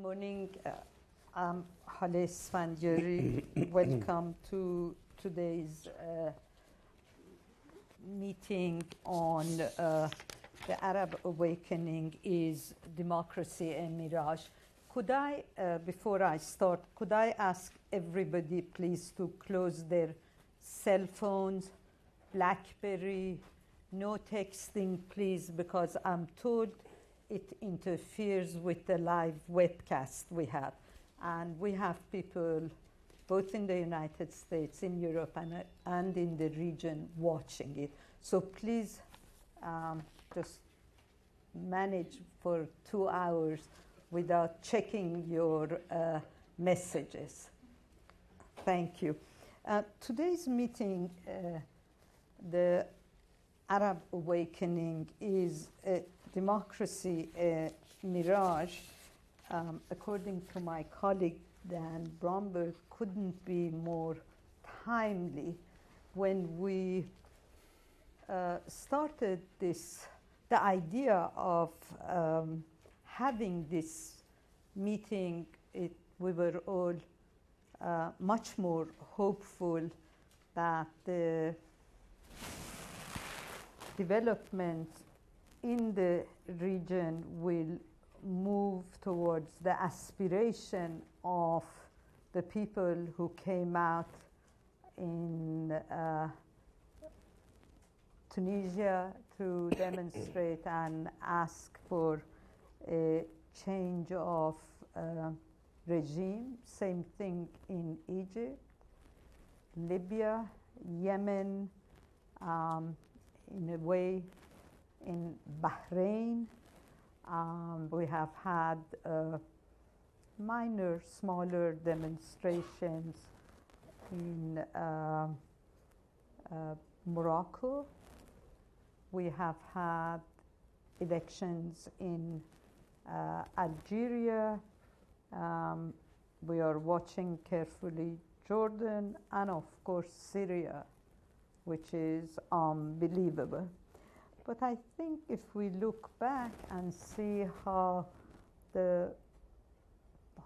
morning. Uh, I'm Haleh Esfandiari. Welcome to today's uh, meeting on uh, the Arab awakening is democracy a mirage. Could I, uh, before I start, could I ask everybody please to close their cell phones, BlackBerry, no texting please, because I'm told it interferes with the live webcast we have. And we have people both in the United States, in Europe, and, and in the region watching it. So please um, just manage for two hours without checking your uh, messages. Thank you. Uh, today's meeting, uh, the Arab awakening is a democracy a mirage, um, according to my colleague Dan Brumberg, couldn't be more timely when we uh, started this, the idea of um, having this meeting, it, we were all uh, much more hopeful that the development in the region will move towards the aspiration of the people who came out in uh, Tunisia to demonstrate and ask for a change of uh, regime. Same thing in Egypt, Libya, Yemen, um, in a way in Bahrain. Um, we have had uh, minor, smaller demonstrations in uh, uh, Morocco. We have had elections in uh, Algeria. Um, we are watching carefully Jordan and, of course, Syria, which is unbelievable. But I think if we look back and see how the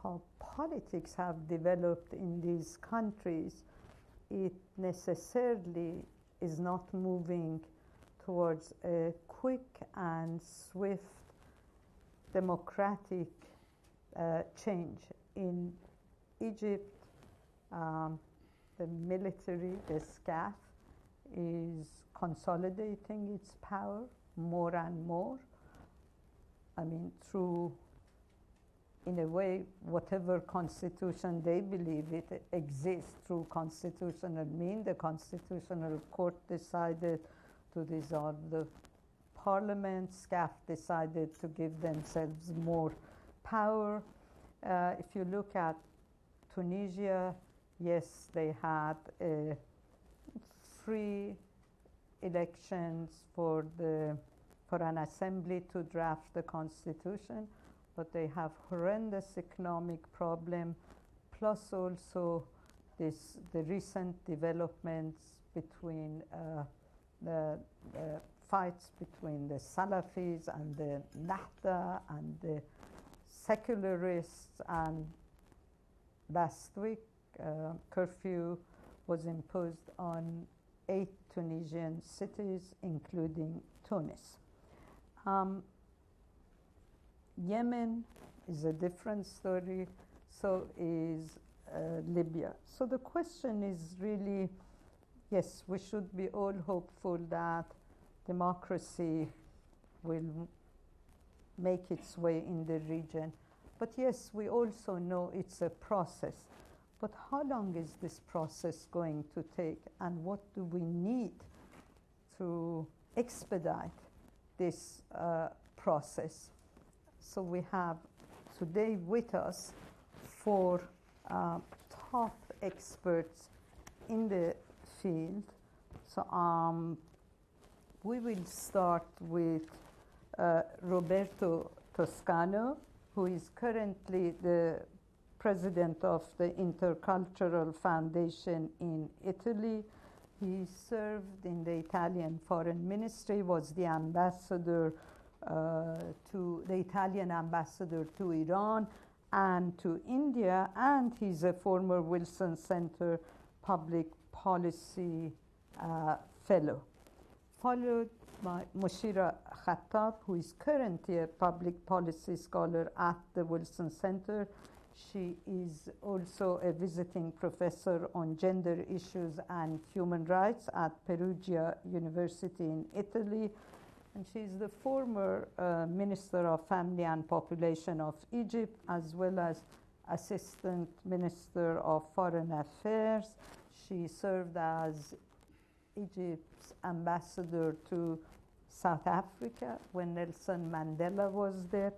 how politics have developed in these countries, it necessarily is not moving towards a quick and swift democratic uh, change. In Egypt, um, the military, the SCAF, is consolidating its power more and more. I mean, through, in a way, whatever constitution they believe it exists through constitutional means. The Constitutional Court decided to dissolve the parliament. SCAF decided to give themselves more power. Uh, if you look at Tunisia, yes, they had a free elections for the for an assembly to draft the constitution, but they have horrendous economic problem, plus also this the recent developments between uh, the, the, fights between the Salafis and the Nahda and the secularists, and last week uh, curfew was imposed on eight Tunisian cities, including Tunis. Um, Yemen is a different story, so is uh, Libya. So the question is really yes, we should be all hopeful that democracy will make its way in the region. But yes, we also know it's a process. But how long is this process going to take, and what do we need to expedite this uh, process? So we have today with us four uh, top experts in the field. So um, we will start with uh, Roberto Toscano, who is currently the president of the Intercultural Foundation in Italy. He served in the Italian Foreign Ministry, was the ambassador uh, to the Italian ambassador to Iran, and to India, and he's a former Wilson Center Public Policy uh, Fellow. Followed by Mushira Khattab, who is currently a public policy scholar at the Wilson Center. She is also a visiting professor on gender issues and human rights at Perugia University in Italy. And she is the former uh, Minister of Family and Population of Egypt, as well as Assistant Minister of Foreign Affairs. She served as Egypt's ambassador to South Africa when Nelson Mandela was there,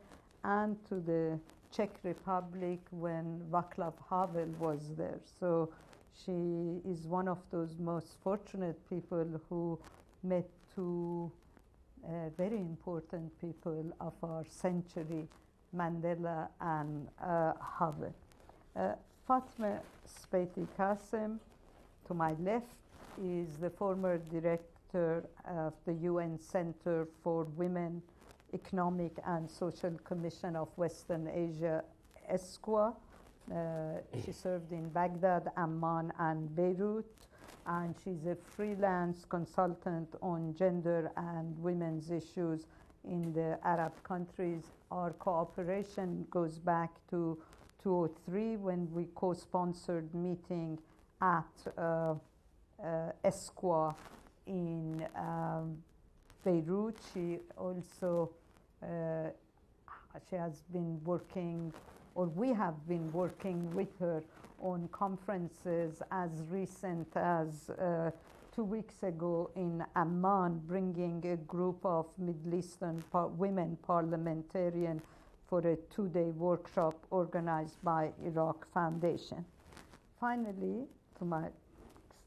and to the Czech Republic when Václav Havel was there. So she is one of those most fortunate people who met two uh, very important people of our century, Mandela and uh, Havel. Uh, Fatma Sbaity Kassem, to my left, is the former director of the UN Center for Women Economic and Social Commission of Western Asia, ESCWA. Uh, she served in Baghdad, Amman, and Beirut, and she's a freelance consultant on gender and women's issues in the Arab countries. Our cooperation goes back to 2003 when we co-sponsored meeting at uh, uh, ESCWA in um, Beirut. She also uh, she has been working, or we have been working with her on conferences as recent as uh, two weeks ago in Amman, bringing a group of Middle Eastern par women parliamentarians for a two-day workshop organized by Iraq Foundation. Finally, to my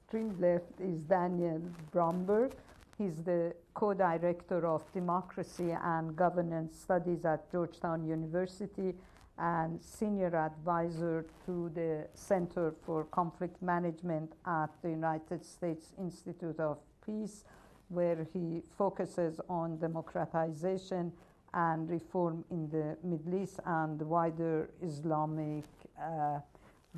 extreme left is Daniel Brumberg. He's the co-director of Democracy and Governance Studies at Georgetown University and senior advisor to the Center for Conflict Management at the United States Institute of Peace, where he focuses on democratization and reform in the Middle East and the wider Islamic uh,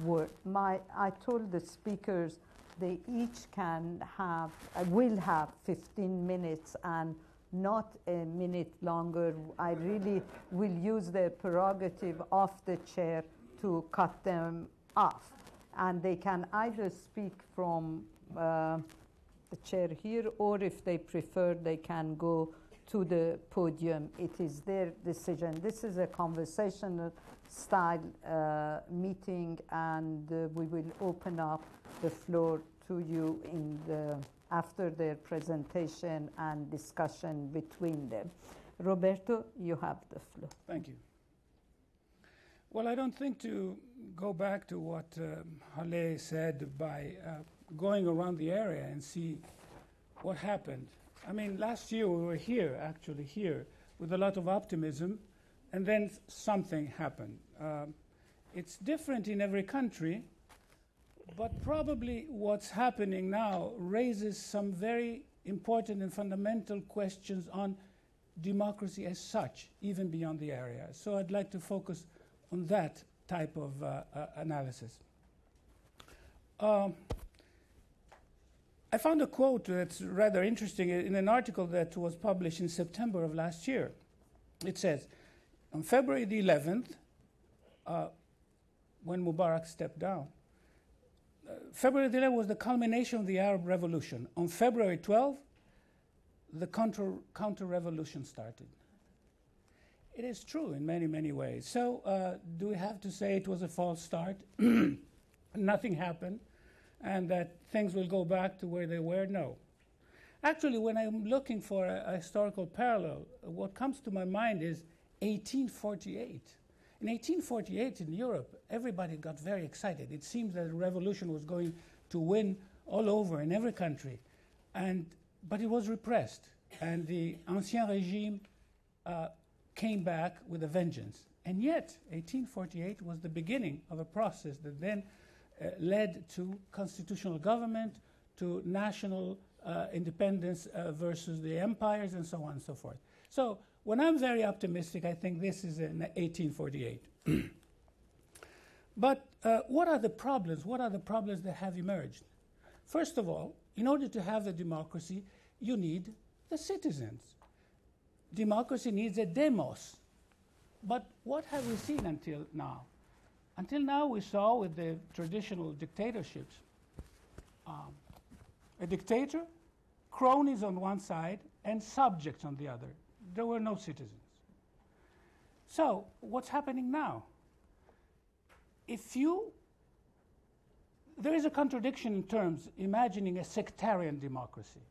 world. My, I told the speakers they each can have, uh, will have 15 minutes and not a minute longer. I really will use the prerogative of the chair to cut them off. And they can either speak from uh, the chair here, or if they prefer, they can go to the podium. It is their decision. This is a conversational style uh, meeting, and uh, we will open up the floor to you in the after their presentation and discussion between them. Roberto, you have the floor. Thank you. Well, I don't think to go back to what um, said by uh, going around the area and see what happened. I mean, last year we were here, actually here, with a lot of optimism, and then something happened. Um, it's different in every country, but probably what's happening now raises some very important and fundamental questions on democracy as such, even beyond the area. So I'd like to focus on that type of uh, uh, analysis. Um, I found a quote that's rather interesting in an article that was published in September of last year. It says, on February the 11th, uh, when Mubarak stepped down, February 11 was the culmination of the Arab Revolution. On February 12, the counter, counter revolution started. It is true in many, many ways. So, uh, do we have to say it was a false start? Nothing happened, and that things will go back to where they were? No. Actually, when I'm looking for a, a historical parallel, what comes to my mind is 1848. In 1848 in Europe, everybody got very excited. It seems that the revolution was going to win all over in every country. And, but it was repressed. And the Ancien Regime uh, came back with a vengeance. And yet, 1848 was the beginning of a process that then uh, led to constitutional government, to national uh, independence uh, versus the empires, and so on and so forth. So when I'm very optimistic, I think this is in 1848. But uh, what are the problems? What are the problems that have emerged? First of all, in order to have a democracy, you need the citizens. Democracy needs a demos. But what have we seen until now? Until now, we saw with the traditional dictatorships um, a dictator, cronies on one side, and subjects on the other. There were no citizens. So, what's happening now? If you there is a contradiction in terms imagining a sectarian democracy.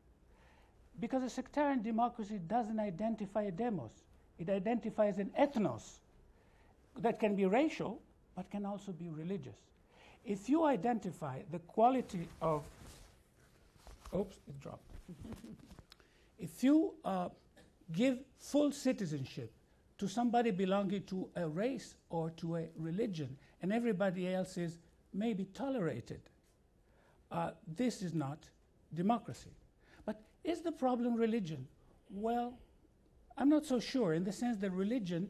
Because a sectarian democracy doesn't identify a demos, it identifies an ethnos that can be racial but can also be religious. If you identify the quality of, oops, it dropped. if you uh, give full citizenship to somebody belonging to a race or to a religion, and everybody else is maybe tolerated. Uh, this is not democracy. But is the problem religion? Well, I'm not so sure in the sense that religion,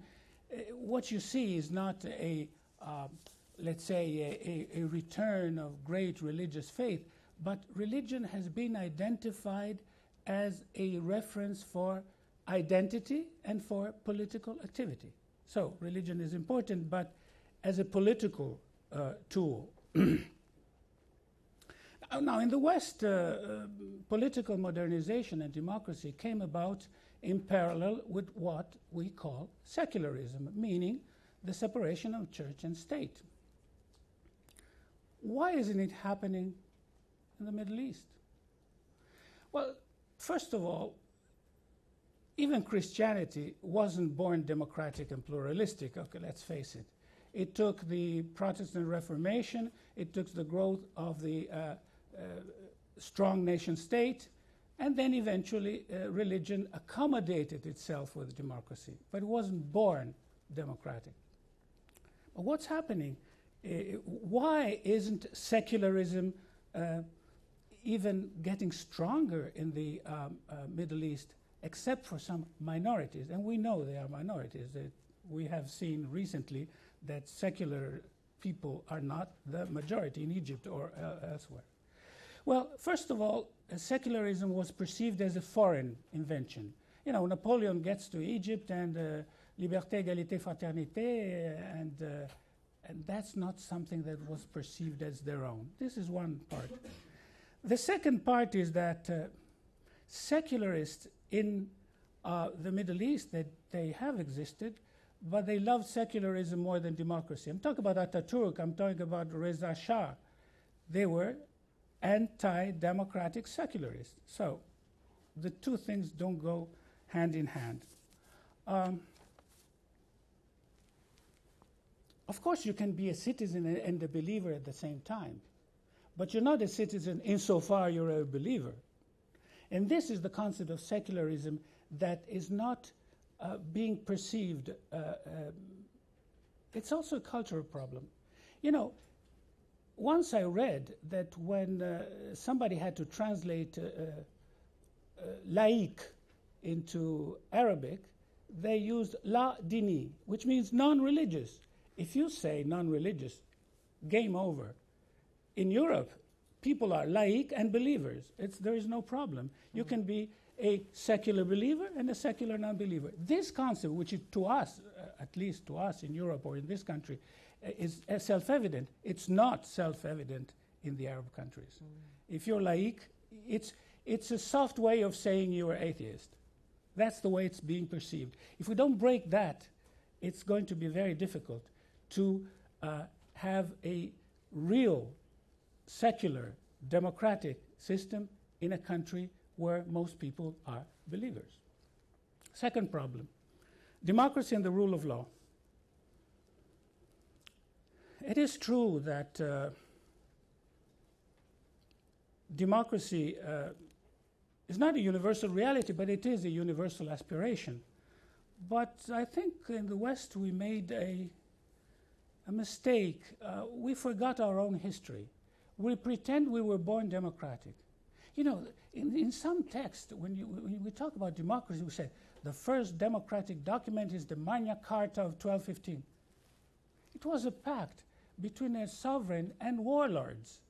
uh, what you see is not a, uh, let's say, a, a, a return of great religious faith, but religion has been identified as a reference for identity and for political activity. So, religion is important, but as a political uh, tool. now, in the West, uh, uh, political modernization and democracy came about in parallel with what we call secularism, meaning the separation of church and state. Why isn't it happening in the Middle East? Well, first of all, even Christianity wasn't born democratic and pluralistic. Okay, let's face it. It took the Protestant Reformation, it took the growth of the uh, uh, strong nation state, and then eventually uh, religion accommodated itself with democracy, but it wasn't born democratic. But what's happening? Why isn't secularism uh, even getting stronger in the um, uh, Middle East, except for some minorities? And we know they are minorities. We have seen recently that secular people are not the majority in Egypt or uh, elsewhere. Well, first of all, uh, secularism was perceived as a foreign invention. You know, Napoleon gets to Egypt and uh, liberté, égalité, fraternité, and, uh, and that's not something that was perceived as their own. This is one part. The second part is that uh, secularists in uh, the Middle East, that they have existed, but they loved secularism more than democracy. I'm talking about Ataturk, I'm talking about Reza Shah. They were anti democratic secularists. So the two things don't go hand in hand. Um, of course, you can be a citizen and a believer at the same time, but you're not a citizen insofar you're a believer. And this is the concept of secularism that is not uh, being perceived. Uh, uh, it's also a cultural problem. You know, once I read that when uh, somebody had to translate uh, laïc into Arabic, they used la dini, which means non religious. If you say non religious, game over. In Europe, people are laïc and believers. It's, there is no problem. You can be a secular believer and a secular non believer. This concept, which is to us, uh, at least to us in Europe or in this country, uh, is uh, self evident. It's not self evident in the Arab countries. Mm. If you're laïc, it's, it's a soft way of saying you're atheist. That's the way it's being perceived. If we don't break that, it's going to be very difficult to uh, have a real secular democratic system in a country where most people are believers. Second problem democracy and the rule of law. It is true that uh, democracy uh, is not a universal reality, but it is a universal aspiration. But I think in the West we made a, a mistake. Uh, we forgot our own history. We pretend we were born democratic. You know, in, in some text, when, you, when we talk about democracy, we say the first democratic document is the Magna Carta of 1215. It was a pact between a sovereign and warlords.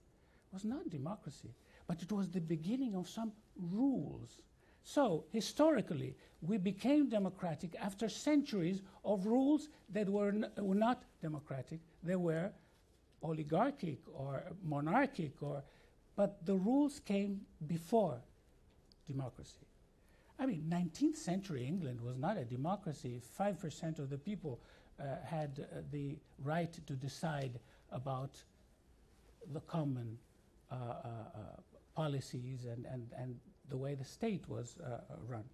It was not democracy, but it was the beginning of some rules. So, historically, we became democratic after centuries of rules that were, were not democratic. They were oligarchic or monarchic, or, but the rules came before democracy. I mean, 19th century England was not a democracy. 5% of the people uh, had uh, the right to decide about the common uh, uh, policies and, and, and the way the state was uh, run.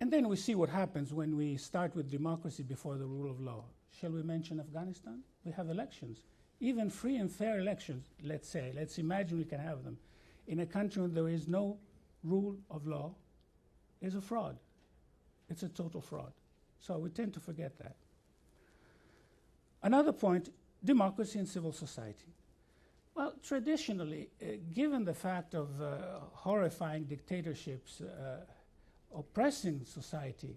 And then we see what happens when we start with democracy before the rule of law. Shall we mention Afghanistan? We have elections, even free and fair elections, let's say. Let's imagine we can have them. In a country where there is no rule of law, is a fraud. It's a total fraud. So we tend to forget that. Another point democracy and civil society. Well, traditionally, uh, given the fact of uh, horrifying dictatorships uh, oppressing society,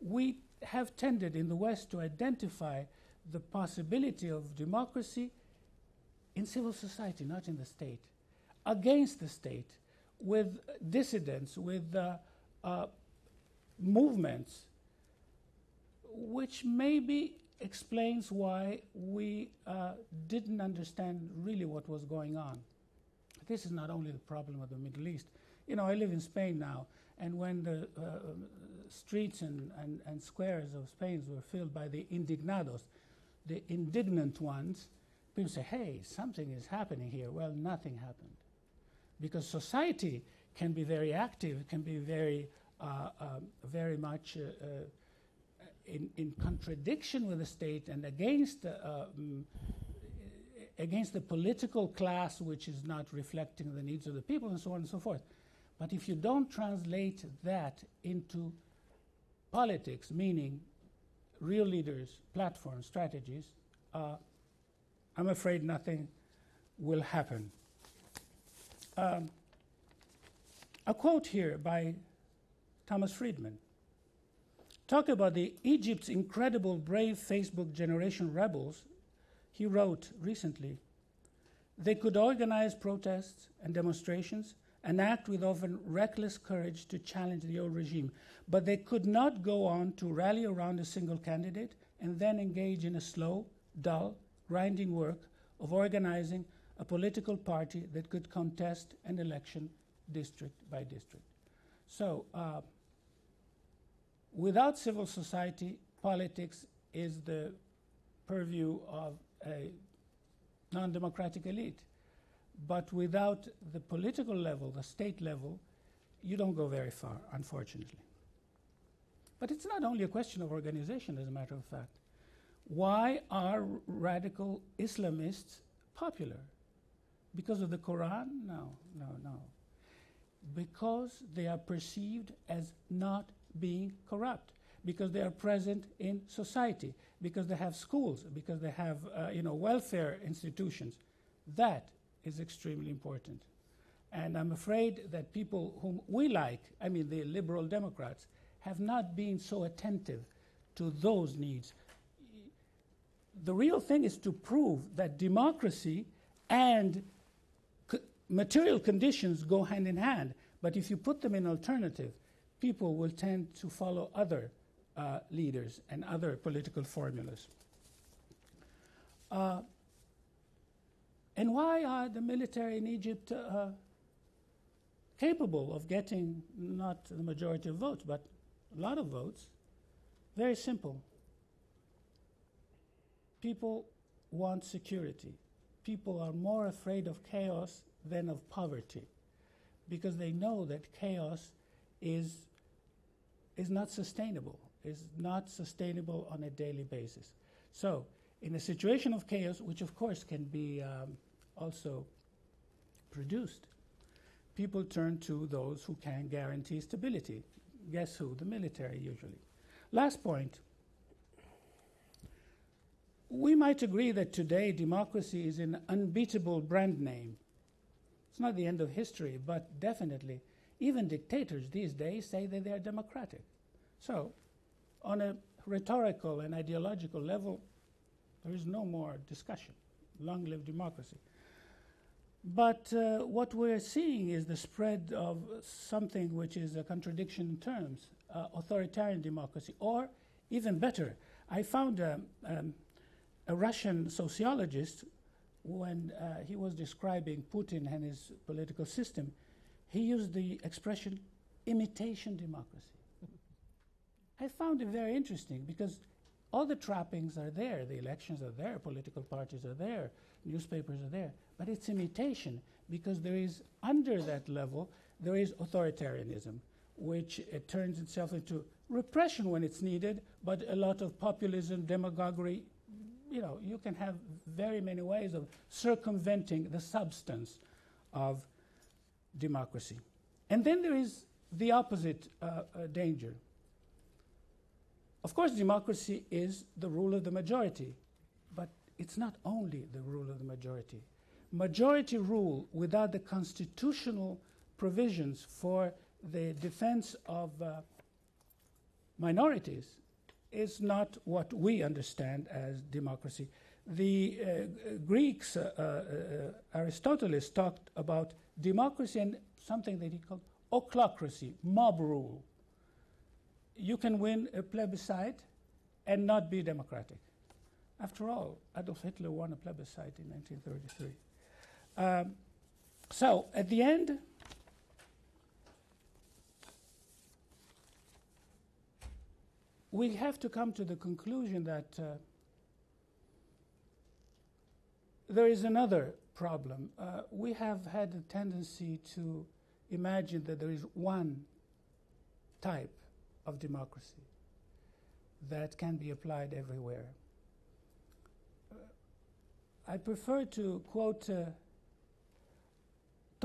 we have tended in the West to identify the possibility of democracy in civil society, not in the state, against the state, with dissidents, with uh, uh, movements, which maybe explains why we uh, didn't understand really what was going on. This is not only the problem of the Middle East. You know, I live in Spain now, and when the uh, streets and, and, and squares of Spain were filled by the indignados, the indignant ones, people say, hey, something is happening here. Well, nothing happened. Because society can be very active, it can be very, uh, um, very much uh, uh in, in contradiction with the state and against um, against the political class which is not reflecting the needs of the people and so on and so forth. But if you don't translate that into politics, meaning real leaders, platforms, strategies, uh, I'm afraid nothing will happen. Um, a quote here by Thomas Friedman. Talk about the Egypt's incredible brave Facebook generation rebels. He wrote recently, they could organize protests and demonstrations and act with often reckless courage to challenge the old regime, but they could not go on to rally around a single candidate and then engage in a slow, dull, grinding work of organizing a political party that could contest an election district by district. So, uh, without civil society, politics is the purview of a non democratic elite. But without the political level, the state level, you don't go very far, unfortunately. But it's not only a question of organization, as a matter of fact. Why are radical Islamists popular? Because of the Quran? No, no, no. Because they are perceived as not being corrupt because they are present in society, because they have schools, because they have uh, you know, welfare institutions. That is extremely important. And I'm afraid that people whom we like, I mean the liberal Democrats, have not been so attentive to those needs. The real thing is to prove that democracy and material conditions go hand in hand. But if you put them in alternative, people will tend to follow other uh, leaders and other political formulas. Uh, and why are the military in Egypt uh, capable of getting not the majority of votes, but a lot of votes? Very simple. People want security. People are more afraid of chaos than of poverty because they know that chaos is, is not sustainable, is not sustainable on a daily basis. So, in a situation of chaos, which of course can be um, also produced, people turn to those who can guarantee stability. Guess who? The military, usually. Last point. We might agree that today democracy is an unbeatable brand name. It's not the end of history, but definitely even dictators these days say that they are democratic. So, on a rhetorical and ideological level, There is no more discussion. Long live democracy. But uh, what we're seeing is the spread of something which is a contradiction in terms uh, authoritarian democracy, or even better. I found um, um, a Russian sociologist when uh, he was describing Putin and his political system, he used the expression imitation democracy. I found it very interesting because all the trappings are there. The elections are there, political parties are there, newspapers are there. But it's imitation because there is, under that level, there is authoritarianism, which it turns itself into repression when it's needed, but a lot of populism, demagoguery. You know, you can have very many ways of circumventing the substance of democracy. And then there is the opposite uh, uh, danger. Of course, democracy is the rule of the majority, but it's not only the rule of the majority. Majority rule without the constitutional provisions for the defense of uh, minorities is not what we understand as democracy. The uh, Greeks, uh, uh, Aristoteles talked about democracy and something that he called ochlocracy, mob rule. You can win a plebiscite and not be democratic. After all, Adolf Hitler won a plebiscite in 1933. Um, so, at the end, we have to come to the conclusion that uh, there is another problem. Uh, we have had a tendency to imagine that there is one type of democracy that can be applied everywhere. Uh, I prefer to quote uh,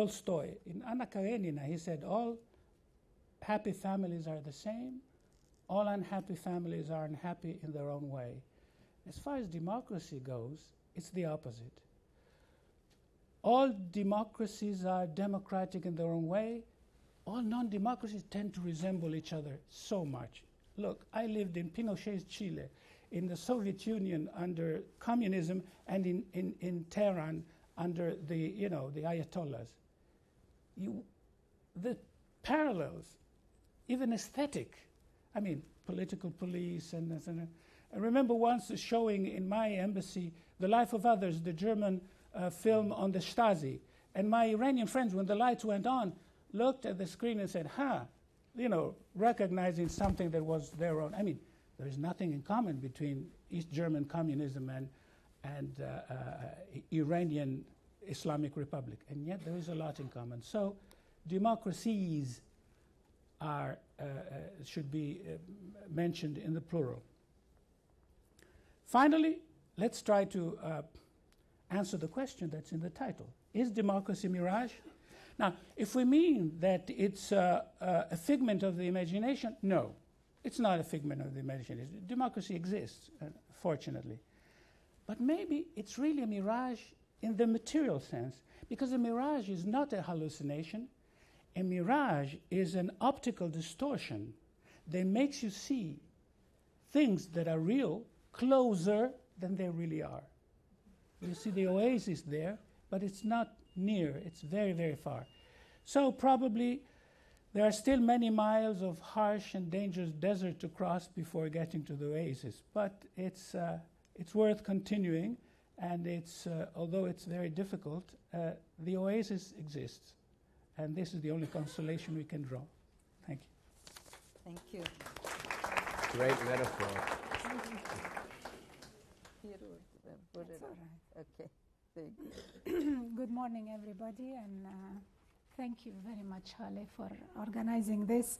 Tolstoy. In Anna Karenina, he said, All happy families are the same, all unhappy families are unhappy in their own way. As far as democracy goes, it's the opposite. All democracies are democratic in their own way. All non democracies tend to resemble each other so much. Look, I lived in Pinochet's Chile, in the Soviet Union under communism, and in, in, in Tehran under the, you know, the Ayatollahs. You, the parallels, even aesthetic, I mean, political police and, and I remember once showing in my embassy The Life of Others, the German uh, film on the Stasi. And my Iranian friends, when the lights went on, looked at the screen and said, huh, you know, recognizing something that was their own. I mean, there is nothing in common between East German communism and, and uh, uh, Iranian Islamic Republic. And yet there is a lot in common. So democracies are, uh, uh, should be uh, mentioned in the plural. Finally, let's try to answer the question that's in the title Is democracy mirage? Now, if we mean that it's uh, uh, a figment of the imagination, no, it's not a figment of the imagination. Democracy exists, uh, fortunately. But maybe it's really a mirage in the material sense, because a mirage is not a hallucination, a mirage is an optical distortion that makes you see things that are real closer than they really are. You see the oasis there, but it's not near, it's very, very far. So, probably there are still many miles of harsh and dangerous desert to cross before getting to the oasis, but it's, uh, it's worth continuing, and it's, uh, although it's very difficult, uh, the oasis exists and this is the only consolation we can draw. Thank you. Thank you. Great metaphor. Okay. Good morning, everybody, and uh, thank you very much, Haleh, for organizing this.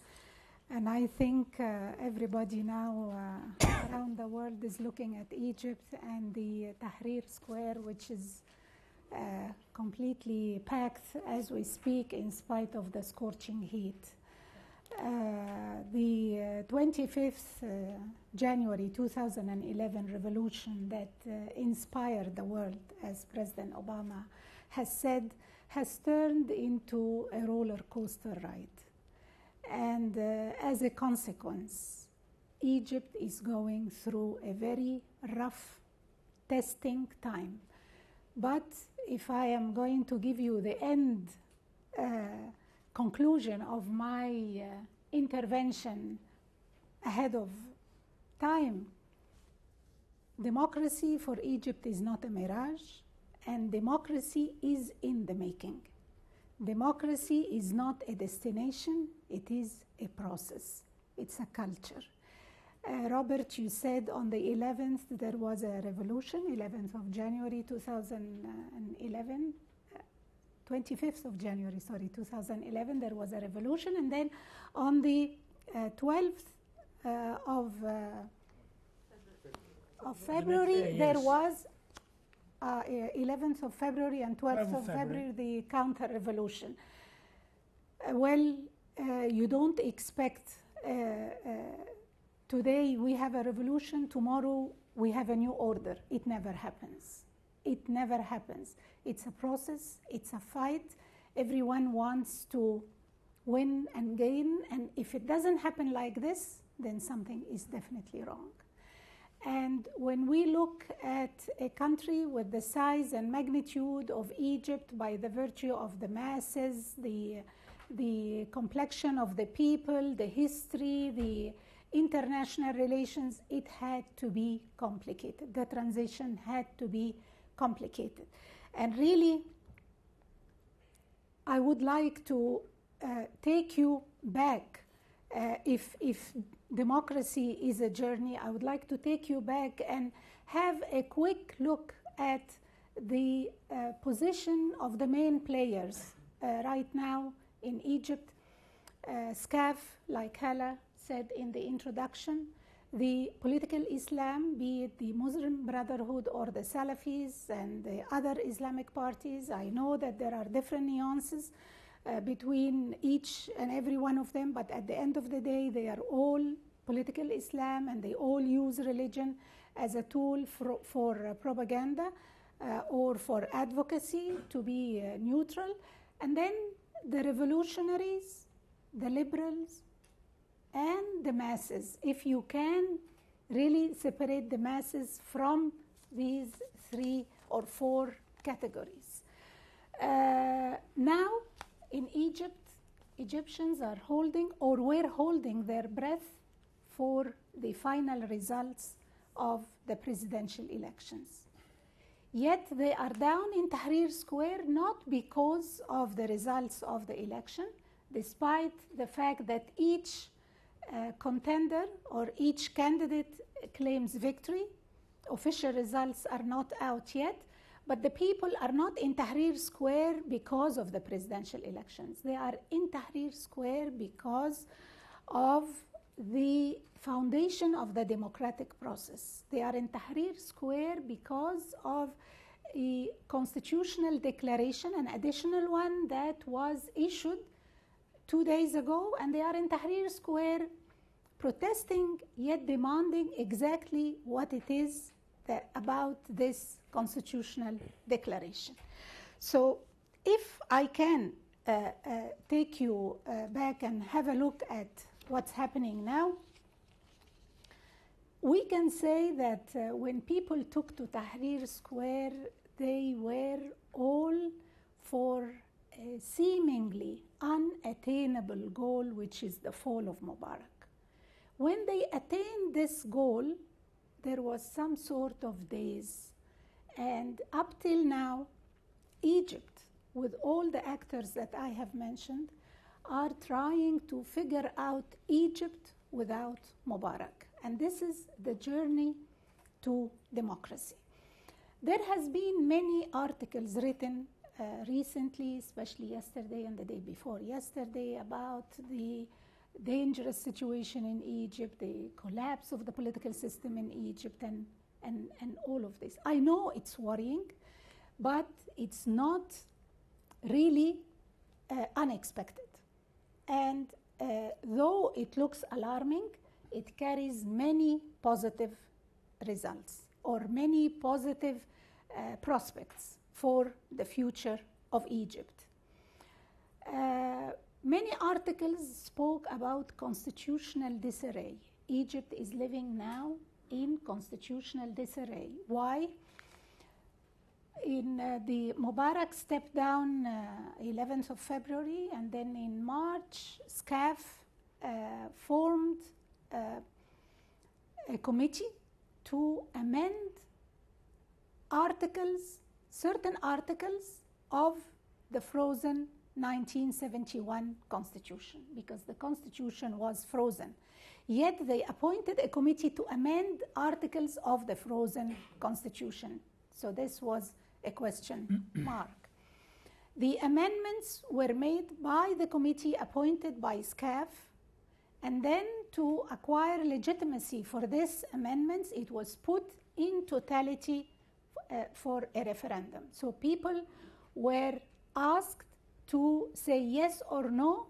And I think uh, everybody now uh, around the world is looking at Egypt and the Tahrir Square, which is uh, completely packed as we speak in spite of the scorching heat. Uh, the uh, 25th uh, January 2011 revolution that uh, inspired the world, as President Obama has said, has turned into a roller coaster ride. And uh, as a consequence, Egypt is going through a very rough testing time. But if I am going to give you the end uh, conclusion of my uh, intervention ahead of time, democracy for Egypt is not a mirage, and democracy is in the making. Democracy is not a destination, it is a process, it's a culture. Uh, Robert, you said on the 11th there was a revolution, 11th of January 2011, uh, 25th of January, sorry, 2011, there was a revolution, and then on the uh, 12th uh, of, uh, of February, day, there was uh, 11th of February and 12th 12th of February. The counter revolution. Uh, well, uh, you don't expect uh, uh, today we have a revolution, tomorrow we have a new order. It never happens. It never happens. It's a process, it's a fight. Everyone wants to win and gain, and if it doesn't happen like this, then something is definitely wrong. And when we look at a country with the size and magnitude of Egypt by the virtue of the masses, the, the complexion of the people, the history, the international relations, it had to be complicated. The transition had to be complicated. And really, I would like to uh, take you back. Uh, if, if democracy is a journey, I would like to take you back and have a quick look at the uh, position of the main players uh, right now in Egypt. Uh, SCAF, like Hala said in the introduction, the political Islam, be it the Muslim Brotherhood or the Salafis and the other Islamic parties, I know that there are different nuances uh, between each and every one of them, but at the end of the day, they are all political Islam and they all use religion as a tool for, for uh, propaganda uh, or for advocacy to be uh, neutral. And then the revolutionaries, the liberals, and the masses. If you can really separate the masses from these three or four categories. Uh, now, in Egypt, Egyptians are holding or were holding their breath for the final results of the presidential elections. Yet they are down in Tahrir Square not because of the results of the election, despite the fact that each uh, contender or each candidate claims victory. Official results are not out yet, but the people are not in Tahrir Square because of the presidential elections. They are in Tahrir Square because of the foundation of the democratic process. They are in Tahrir Square because of a constitutional declaration, an additional one that was issued two days ago, and they are in Tahrir Square protesting yet demanding exactly what it is that, about this constitutional declaration. So, if I can uh, uh, take you uh, back and have a look at what's happening now, we can say that uh, when people took to Tahrir Square, they were all for a seemingly unattainable goal, which is the fall of Mubarak. When they attained this goal, there was some sort of days. And up till now, Egypt, with all the actors that I have mentioned, are trying to figure out Egypt without Mubarak. And this is the journey to democracy. There has been many articles written uh, recently, especially yesterday and the day before yesterday, about the dangerous situation in Egypt, the collapse of the political system in Egypt, and, and, and all of this. I know it's worrying, but it's not really uh, unexpected. And uh, though it looks alarming, it carries many positive results or many positive uh, prospects for the future of Egypt. Uh, many articles spoke about constitutional disarray. Egypt is living now in constitutional disarray. Why? in uh, the Mubarak step down uh, 11th of February, and then in March, SCAF uh, formed uh, a committee to amend articles, certain articles of the frozen 1971 constitution, because the constitution was frozen. Yet they appointed a committee to amend articles of the frozen constitution. So this was a question mark. The amendments were made by the committee appointed by SCAF, and then to acquire legitimacy for these amendments, it was put in totality uh, for a referendum. So people were asked to say yes or no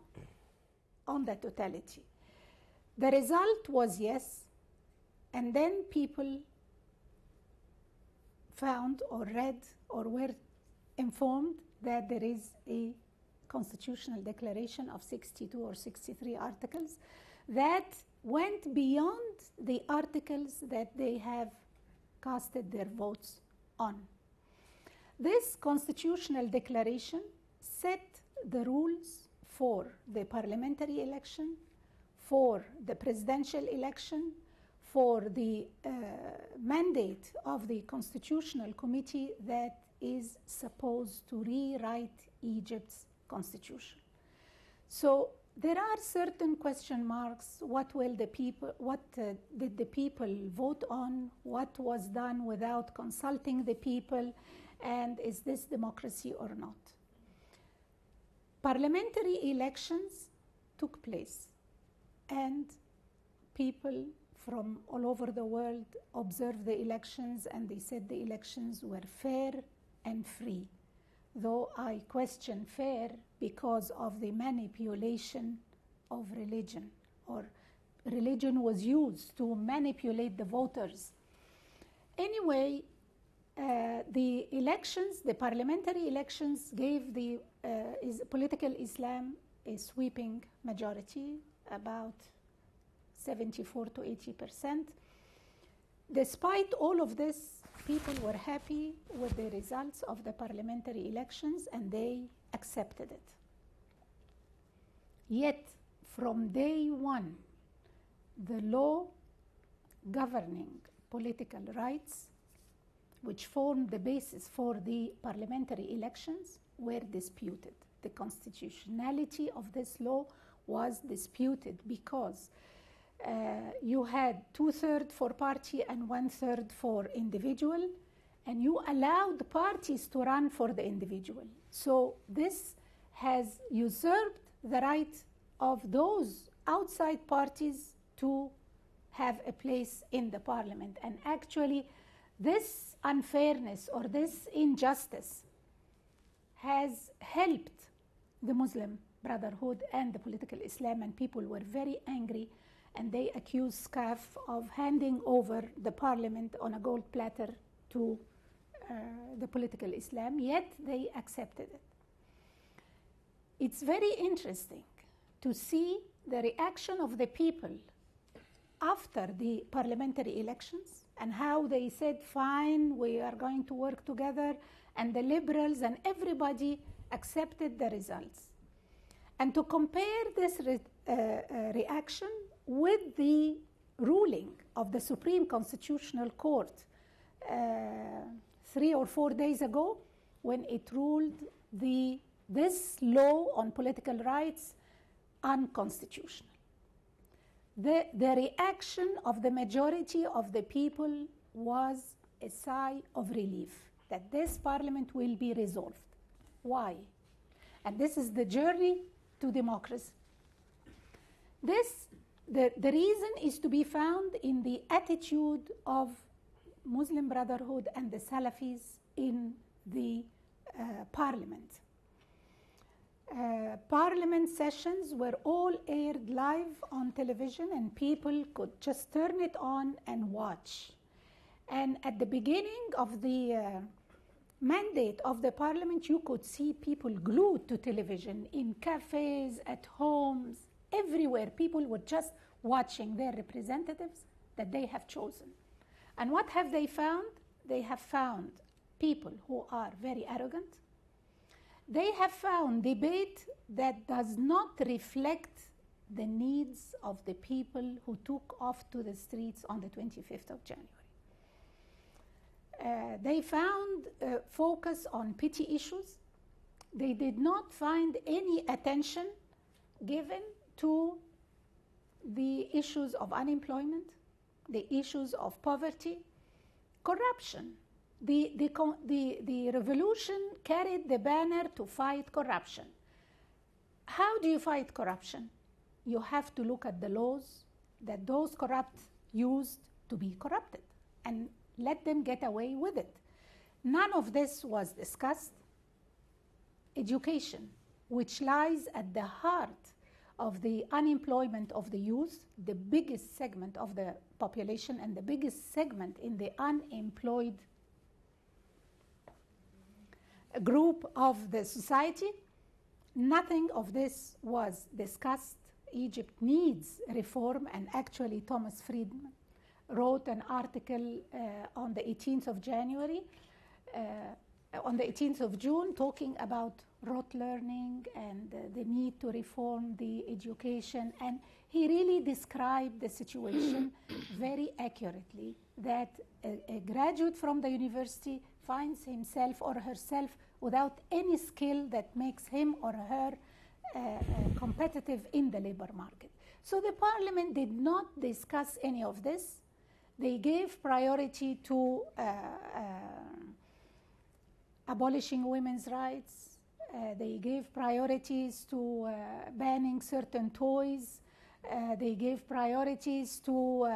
on the totality. The result was yes, and then people found or read or were informed that there is a constitutional declaration of 62 or 63 articles that went beyond the articles that they have casted their votes on. This constitutional declaration set the rules for the parliamentary election, for the presidential election, for the uh, mandate of the Constitutional Committee that is supposed to rewrite Egypt's constitution. So there are certain question marks. What will the people? What uh, did the people vote on? What was done without consulting the people? And is this democracy or not? Parliamentary elections took place, and people from all over the world observed the elections and they said the elections were fair and free. Though I question fair because of the manipulation of religion, or religion was used to manipulate the voters. Anyway, uh, the elections, the parliamentary elections, gave the uh, is political Islam a sweeping majority, about 74 to 80 percent. Despite all of this, people were happy with the results of the parliamentary elections and they accepted it. Yet, from day one, the law governing political rights, which formed the basis for the parliamentary elections, were disputed. The constitutionality of this law was disputed because uh, you had two thirds for party and one third for individual, and you allowed parties to run for the individual. So this has usurped the right of those outside parties to have a place in the parliament. And actually, this unfairness or this injustice has helped the Muslim Brotherhood and the political Islam, and people were very angry and they accused SCAF of handing over the parliament on a gold platter to uh, the political Islam, yet they accepted it. It's very interesting to see the reaction of the people after the parliamentary elections and how they said, fine, we are going to work together, and the liberals and everybody accepted the results. And to compare this re- uh, uh, reaction with the ruling of the Supreme Constitutional Court uh, three or four days ago when it ruled the, this law on political rights unconstitutional. The, the reaction of the majority of the people was a sigh of relief that this parliament will be resolved. Why? And this is the journey to democracy. This the, the reason is to be found in the attitude of Muslim Brotherhood and the Salafis in the uh, parliament. Uh, parliament sessions were all aired live on television, and people could just turn it on and watch. And at the beginning of the uh, mandate of the parliament, you could see people glued to television in cafes, at homes, everywhere. People were just watching their representatives that they have chosen. And what have they found? They have found people who are very arrogant. They have found debate that does not reflect the needs of the people who took off to the streets on the 25th of January. Uh, they found uh, focus on petty issues. They did not find any attention given to the issues of unemployment, the issues of poverty, corruption. The, the, the, the revolution carried the banner to fight corruption. How do you fight corruption? You have to look at the laws that those corrupt used to be corrupted and let them get away with it. None of this was discussed. Education, which lies at the heart of the unemployment of the youth, the biggest segment of the population and the biggest segment in the unemployed group of the society. Nothing of this was discussed. Egypt needs reform, and actually, Thomas Friedman wrote an article uh, on the 18th of January, uh, on the 18th of June, talking about rote learning and the need to reform the education. And he really described the situation very accurately that a, a, graduate from the university finds himself or herself without any skill that makes him or her uh, uh, competitive in the labor market. So the parliament did not discuss any of this they gave priority to uh, uh, abolishing women's rights. Uh, they gave priorities to banning certain toys. Uh, they gave priorities to uh,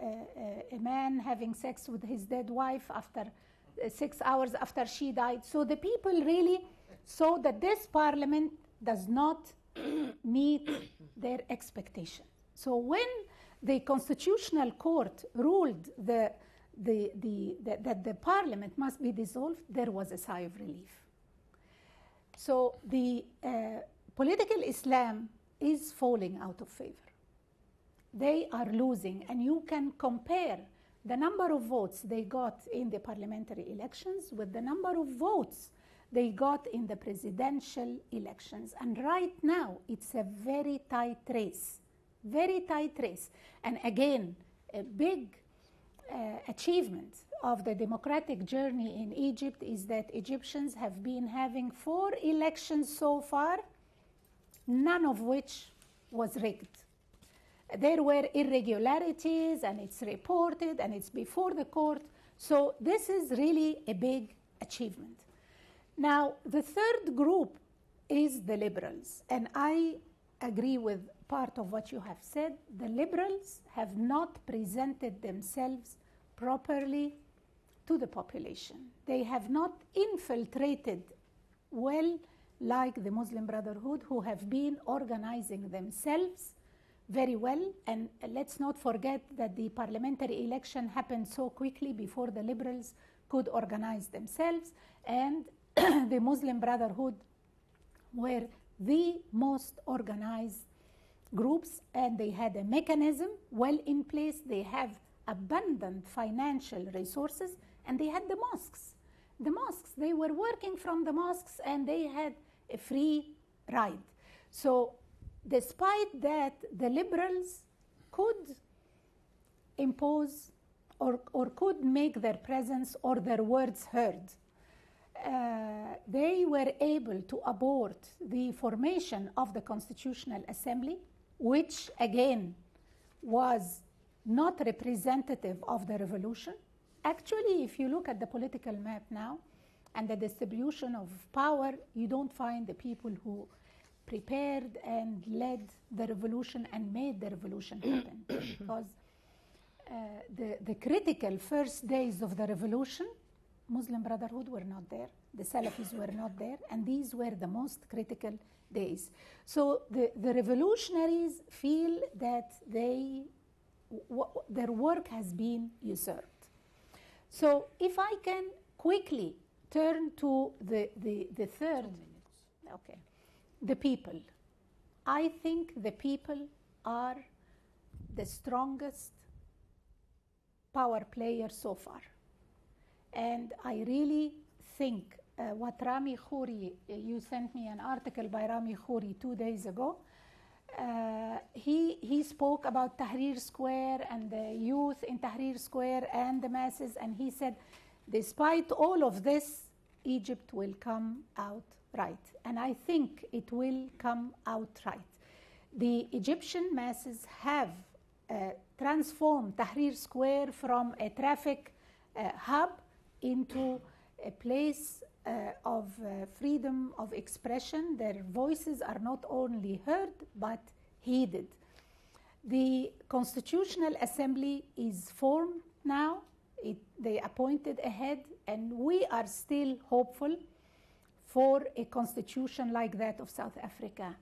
a, a, man having sex with his dead wife after uh, six hours after she died. So the people really saw that this parliament does not meet their expectations. So when the Constitutional Court ruled the, the, the, the, that the parliament must be dissolved, there was a sigh of relief. So the uh, political Islam is falling out of favor. They are losing, and you can compare the number of votes they got in the parliamentary elections with the number of votes they got in the presidential elections. And right now, it's a very tight race very tight race. And again, a big uh, achievement of the democratic journey in Egypt is that Egyptians have been having four elections so far, none of which was rigged. There were irregularities, and it's reported, and it's before the court. So, this is really a big achievement. Now, the third group is the liberals, and I agree with part of what you have said. The liberals have not presented themselves properly to the population. They have not infiltrated well like the Muslim Brotherhood, who have been organizing themselves very well. And let's not forget that the parliamentary election happened so quickly before the liberals could organize themselves. And the Muslim Brotherhood were the most organized groups and they had a mechanism well in place. They have abundant financial resources and they had the mosques. The mosques, they were working from the mosques and they had a free ride. So, despite that, the liberals could impose or, or could make their presence or their words heard. Uh, they were able to abort the formation of the Constitutional Assembly which again was not representative of the revolution. Actually, if you look at the political map now and the distribution of power, you don't find the people who prepared and led the revolution and made the revolution happen. because uh, the, the critical first days of the revolution, Muslim Brotherhood were not there, the Salafis were not there, and these were the most critical days. So the, the revolutionaries feel that they, w- their work has been usurped. So if I can quickly turn to the, the, the third, okay, the people. I think the people are the strongest power player so far. And I really think uh, what Rami Khouri, uh, you sent me an article by Rami Khouri two days ago. Uh, he, he spoke about Tahrir Square and the youth in Tahrir Square and the masses, and he said, despite all of this, Egypt will come out right. And I think it will come out right. The Egyptian masses have uh, transformed Tahrir Square from a traffic uh, hub into a place uh, of uh, freedom of expression. Their voices are not only heard but heeded. The Constitutional Assembly is formed now. It, they appointed a head, and we are still hopeful for a constitution like that of South Africa.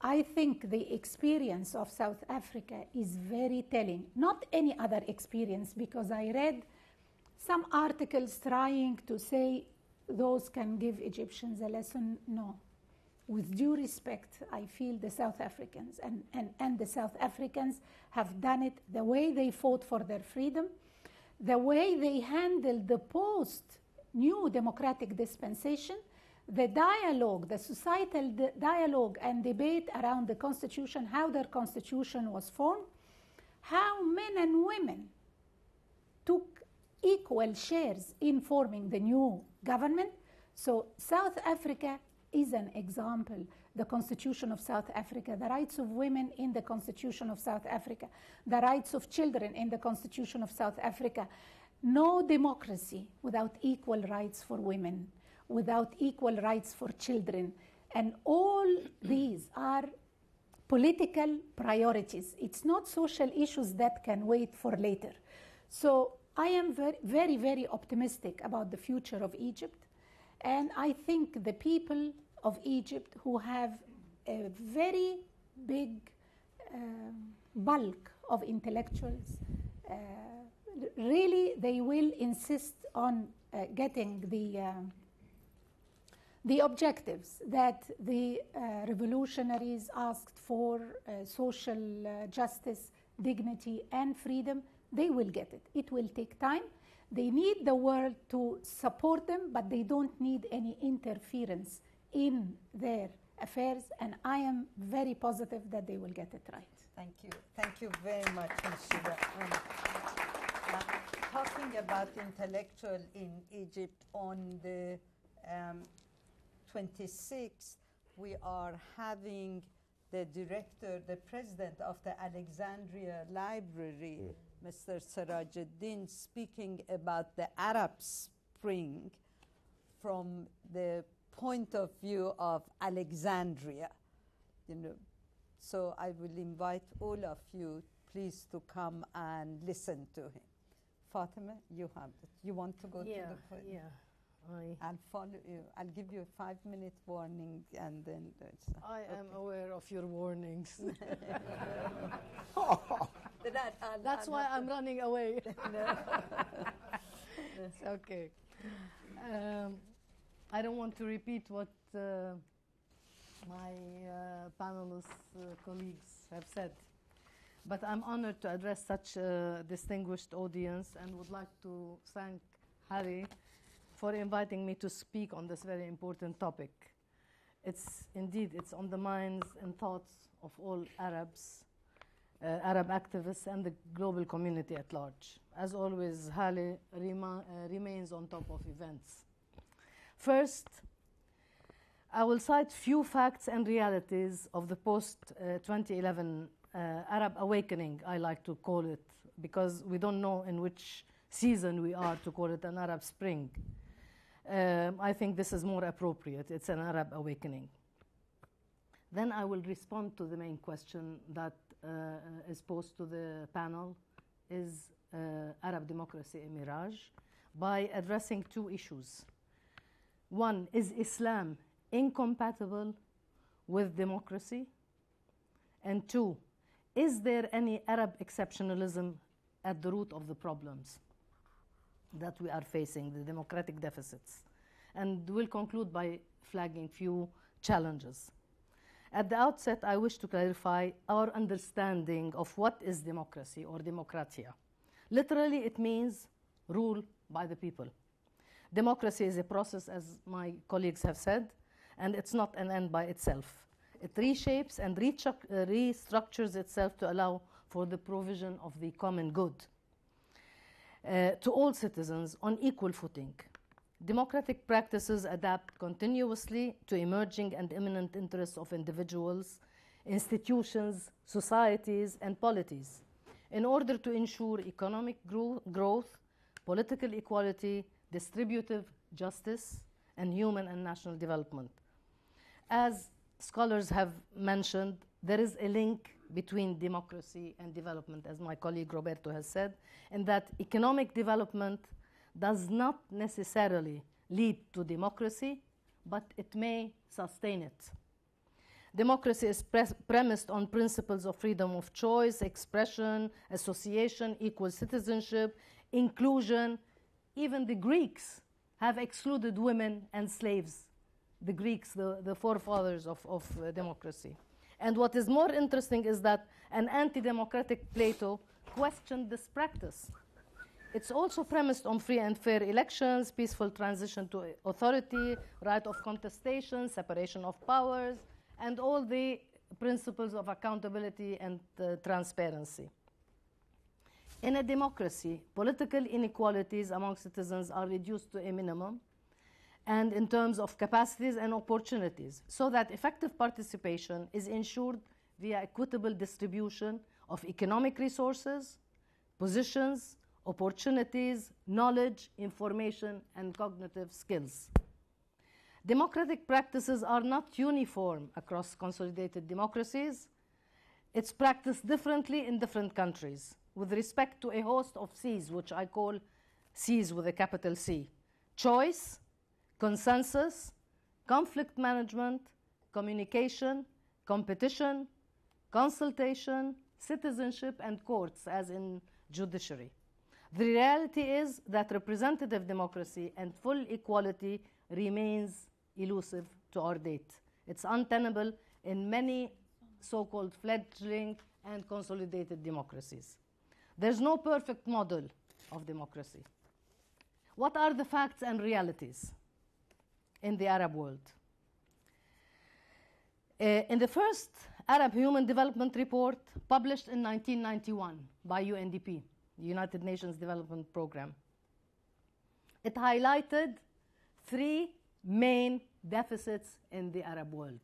I think the experience of South Africa is very telling. Not any other experience, because I read some articles trying to say those can give Egyptians a lesson. No. With due respect, I feel the South Africans and, and, and the South Africans have done it the way they fought for their freedom, the way they handled the post new democratic dispensation, the dialogue, the societal di- dialogue and debate around the constitution, how their constitution was formed, how men and women took equal shares in forming the new government. So, South Africa is an example. The Constitution of South Africa, the rights of women in the Constitution of South Africa, the rights of children in the Constitution of South Africa. No democracy without equal rights for women, without equal rights for children. And all these are political priorities. It's not social issues that can wait for later. So I am very, very, very optimistic about the future of Egypt. And I think the people of Egypt who have a very big uh, bulk of intellectuals, uh, really they will insist on uh, getting the, uh, the objectives that the uh, revolutionaries asked for uh, social justice, dignity, and freedom they will get it. It will take time. They need the world to support them, but they don't need any interference in their affairs, and I am very positive that they will get it right. Thank you. Thank you very much, Mushira. Um, uh, talking about intellectual in Egypt on the um, 26th, we are having the director, the president of the Alexandria Library, Mr. Serageldin, speaking about the Arab Spring from the point of view of Alexandria. You know, so I will invite all of you, please, to come and listen to him. Fatima, you have it. You want to go yeah, to the podium? yeah. I, I'll follow you. I'll give you a five minute warning and then it's. I am aware of your warnings. I'll- I'll- That's I'll why I'm running away. Okay. Um, I don't want to repeat what uh, my uh, panelist uh, colleagues have said, but I'm honored to address such a distinguished audience and would like to thank Haleh for inviting me to speak on this very important topic. It's indeed it's on the minds and thoughts of all Arabs, Arab activists, and the global community at large. As always, Haleh rema- uh, remains on top of events. First, I will cite few facts and realities of the post uh, 2011 uh, Arab awakening, I like to call it, because we don't know in which season we are to call it an Arab spring. Um, I think this is more appropriate. It's an Arab awakening. Then I will respond to the main question that uh, is posed to the panel is uh, Arab democracy a mirage by addressing two issues. One, is Islam incompatible with democracy? And two, is there any Arab exceptionalism at the root of the problems that we are facing, the democratic deficits? And we'll conclude by flagging few challenges. At the outset, I wish to clarify our understanding of what is democracy or democratia. Literally, it means rule by the people, Democracy is a process, as my colleagues have said, and it's not an end by itself. It reshapes and uh, restructures itself to allow for the provision of the common good uh, to all citizens on equal footing. Democratic practices adapt continuously to emerging and imminent interests of individuals, institutions, societies, and polities in order to ensure economic grow- growth, political equality, distributive justice, and human and national development. As scholars have mentioned, there is a link between democracy and development, as my colleague Roberto has said, and that economic development does not necessarily lead to democracy, but it may sustain it. Democracy is pres- premised on principles of freedom of choice, expression, association, equal citizenship, inclusion. Even the Greeks have excluded women and slaves. The Greeks, the, the forefathers of, of uh, democracy. And what is more interesting is that an anti democratic Plato questioned this practice. It's also premised on free and fair elections, peaceful transition to authority, right of contestation, separation of powers, and all the principles of accountability and uh, transparency. In a democracy, political inequalities among citizens are reduced to a minimum, and in terms of capacities and opportunities, so that effective participation is ensured via equitable distribution of economic resources, positions, opportunities, knowledge, information, and cognitive skills. Democratic practices are not uniform across consolidated democracies. It's practiced differently in different countries with respect to a host of C's, which I call C's with a capital C choice, consensus, conflict management, communication, competition, consultation, citizenship, and courts, as in judiciary. The reality is that representative democracy and full equality remains elusive to our date. It's untenable in many so called fledgling and consolidated democracies. There's no perfect model of democracy. What are the facts and realities in the Arab world? Uh, in the first Arab Human Development Report, published in 1991 by UNDP, United Nations Development Programme, it highlighted three main deficits in the Arab world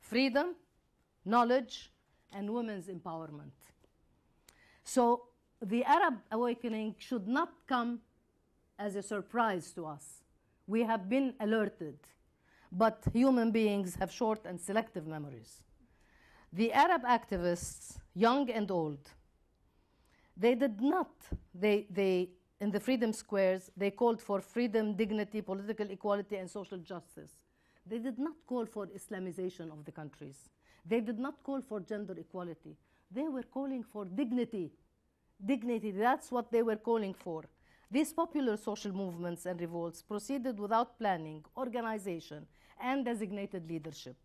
freedom, knowledge, and women's empowerment. So, the Arab awakening should not come as a surprise to us. We have been alerted, but human beings have short and selective memories. The Arab activists, young and old, they did not, they, they, in the freedom squares, they called for freedom, dignity, political equality, and social justice. They did not call for Islamization of the countries. They did not call for gender equality. They were calling for dignity. Dignity, that's what they were calling for. These popular social movements and revolts proceeded without planning, organization, and designated leadership.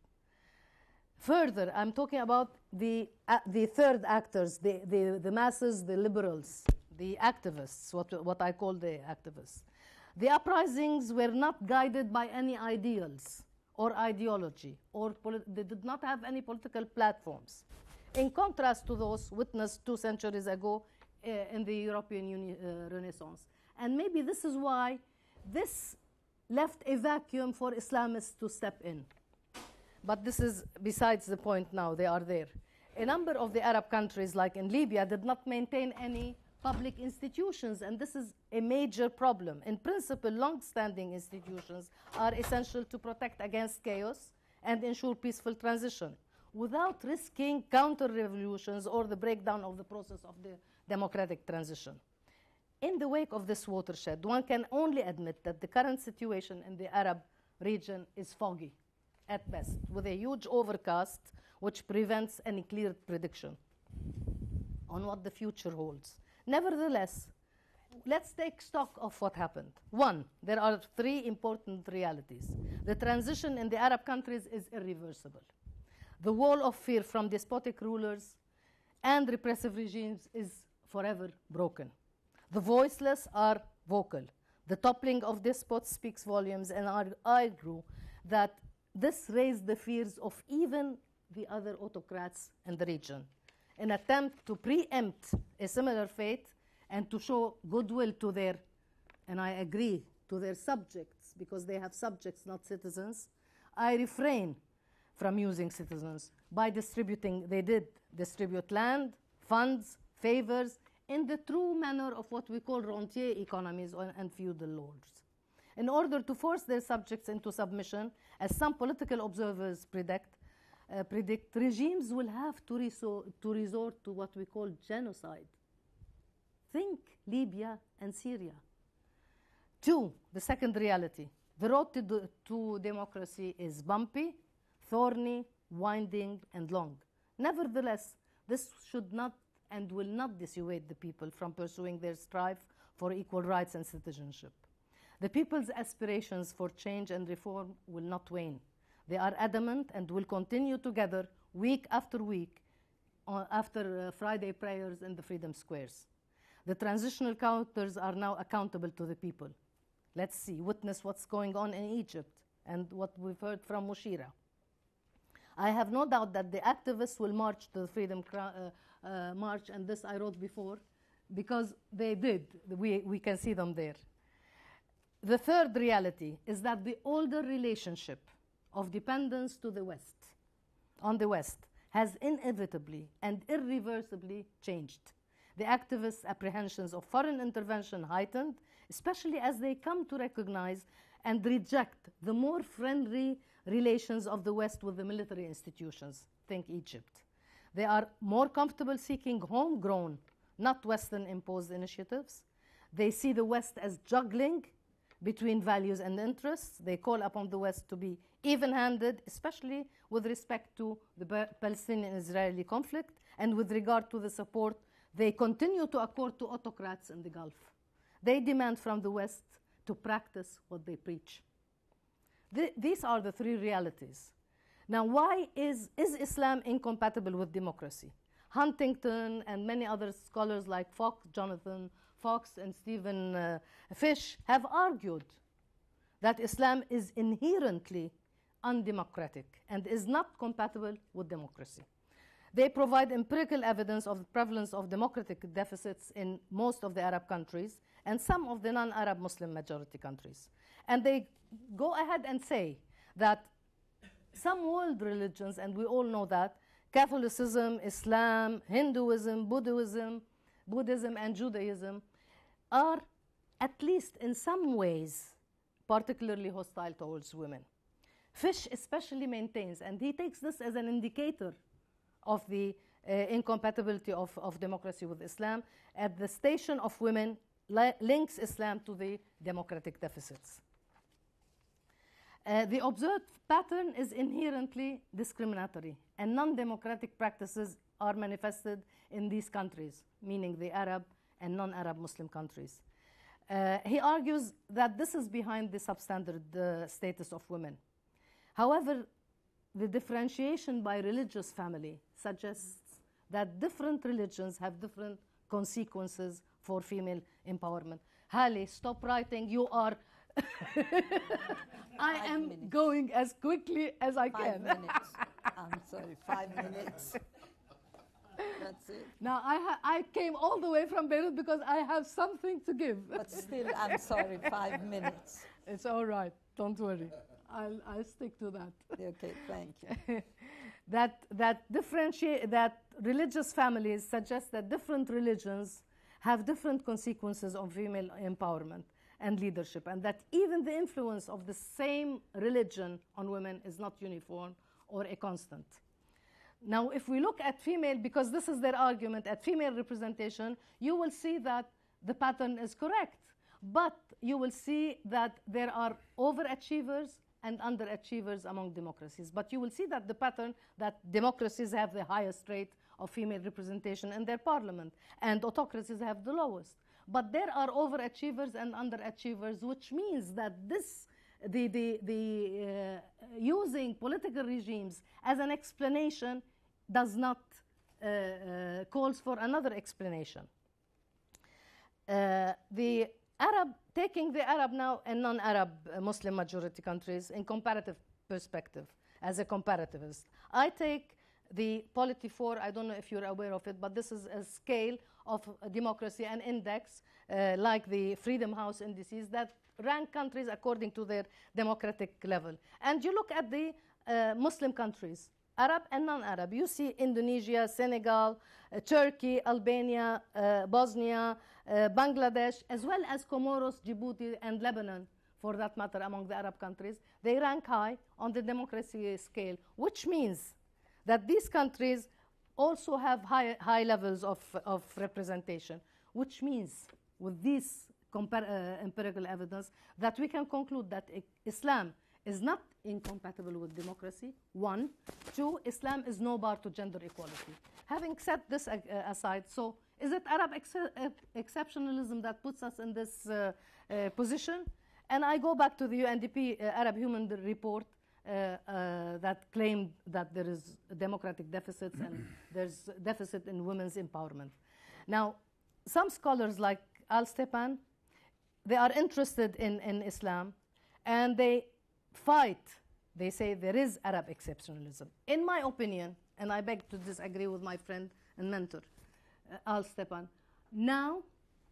Further, I'm talking about the, uh, the third actors, the, the, the masses, the liberals, the activists, what, what I call the activists. The uprisings were not guided by any ideals or ideology, or they did not have any political platforms. In contrast to those witnessed two centuries ago uh, in the European Uni- uh, Renaissance. And maybe this is why this left a vacuum for Islamists to step in. But this is besides the point now, they are there. A number of the Arab countries, like in Libya, did not maintain any public institutions, and this is a major problem. In principle, long standing institutions are essential to protect against chaos and ensure peaceful transition without risking counter revolutions or the breakdown of the process of the democratic transition. In the wake of this watershed, one can only admit that the current situation in the Arab region is foggy at best, with a huge overcast which prevents any clear prediction on what the future holds. Nevertheless, let's take stock of what happened. One, there are three important realities. The transition in the Arab countries is irreversible. The wall of fear from despotic rulers and repressive regimes is forever broken. The voiceless are vocal. The toppling of despots speaks volumes, and I argue that this raised the fears of even the other autocrats in the region. An attempt to preempt a similar fate and to show goodwill to their, and I agree, to their subjects, because they have subjects, not citizens, I refrain from using citizens by distributing, they did distribute land, funds, favors, in the true manner of what we call rentier economies and feudal lords. In order to force their subjects into submission, as some political observers predict, uh, predict regimes will have to, to resort to what we call genocide. Think Libya and Syria. Two, the second reality the road to, to democracy is bumpy, thorny, winding, and long. Nevertheless, this should not and will not dissuade the people from pursuing their strive for equal rights and citizenship. The people's aspirations for change and reform will not wane. They are adamant and will continue together week after week uh, after uh, Friday prayers in the Freedom Squares. The transitional counters are now accountable to the people. Let's see, witness what's going on in Egypt and what we've heard from Mushira. I have no doubt that the activists will march to the Freedom uh, uh, March, and this I wrote before, because they did. We, we can see them there. The third reality is that the older relationship of dependence to the West, on the West, has inevitably and irreversibly changed. The activists' apprehensions of foreign intervention heightened, especially as they come to recognize and reject the more friendly relations of the West with the military institutions. Think Egypt. They are more comfortable seeking homegrown, not Western imposed initiatives. They see the West as juggling between values and interests. They call upon the West to be even handed, especially with respect to the Palestinian Israeli conflict and with regard to the support they continue to accord to autocrats in the Gulf. They demand from the West to practice what they preach. Th- these are the three realities. Now, why is, is Islam incompatible with democracy? Huntington and many other scholars like Fox, Jonathan Fox, and Steven uh, Fish have argued that Islam is inherently undemocratic and is not compatible with democracy. They provide empirical evidence of the prevalence of democratic deficits in most of the Arab countries and some of the non Arab Muslim majority countries. And they go ahead and say that some world religions, and we all know that Catholicism, Islam, Hinduism, Buddhism, Buddhism, and Judaism are, at least in some ways, particularly hostile towards women. Fish especially maintains, and he takes this as an indicator of the uh, incompatibility of, of democracy with Islam, at the station of women li- links Islam to the democratic deficits. Uh, the observed pattern is inherently discriminatory, and non democratic practices are manifested in these countries, meaning the Arab and non Arab Muslim countries. Uh, he argues that this is behind the substandard uh, status of women. However, the differentiation by religious family suggests that different religions have different consequences for female empowerment. Haleh, stop writing. You are. I Five am minutes. going as quickly as I Five can. minutes. I'm sorry, five minutes. That's it. Now, I, ha- I came all the way from Beirut because I have something to give. But still, I'm sorry, five minutes. It's all right. Don't worry. I'll, I'll stick to that. Okay, thank you. that that differentiate that religious families suggest that different religions have different consequences on female empowerment and leadership and that even the influence of the same religion on women is not uniform or a constant now if we look at female because this is their argument at female representation you will see that the pattern is correct but you will see that there are overachievers and underachievers among democracies. But you will see that the pattern that democracies have the highest rate of female representation in their parliament, and autocracies have the lowest. But there are overachievers and underachievers, which means that this, the, the, the uh, using political regimes as an explanation does not uh, uh, calls for another explanation. Uh, the Arab, taking the Arab now and non-Arab Muslim majority countries in comparative perspective, as a comparativist, I take the Polity 4, I don't know if you're aware of it, but this is a scale of democracy and index, uh, like the Freedom House indices, that rank countries according to their democratic level. And you look at the uh, Muslim countries, Arab and non-Arab. You see Indonesia, Senegal, uh, Turkey, Albania, uh, Bosnia, uh, Bangladesh, as well as Comoros, Djibouti, and Lebanon, for that matter, among the Arab countries. They rank high on the democracy scale, which means that these countries also have high, high levels of, of representation, which means with this uh, empirical evidence that we can conclude that Islam is not incompatible with democracy. One. Two, Islam is no bar to gender equality. Having set this uh, aside, so is it Arab ex- uh, exceptionalism that puts us in this uh, uh, position? And I go back to the UNDP uh, Arab Human Report that claimed that there is democratic deficits and there's deficit in women's empowerment. Now, some scholars like Al Stepan, they are interested in, in Islam and they fight. They say there is Arab exceptionalism. In my opinion, and I beg to disagree with my friend and mentor, uh, Al Stepan, now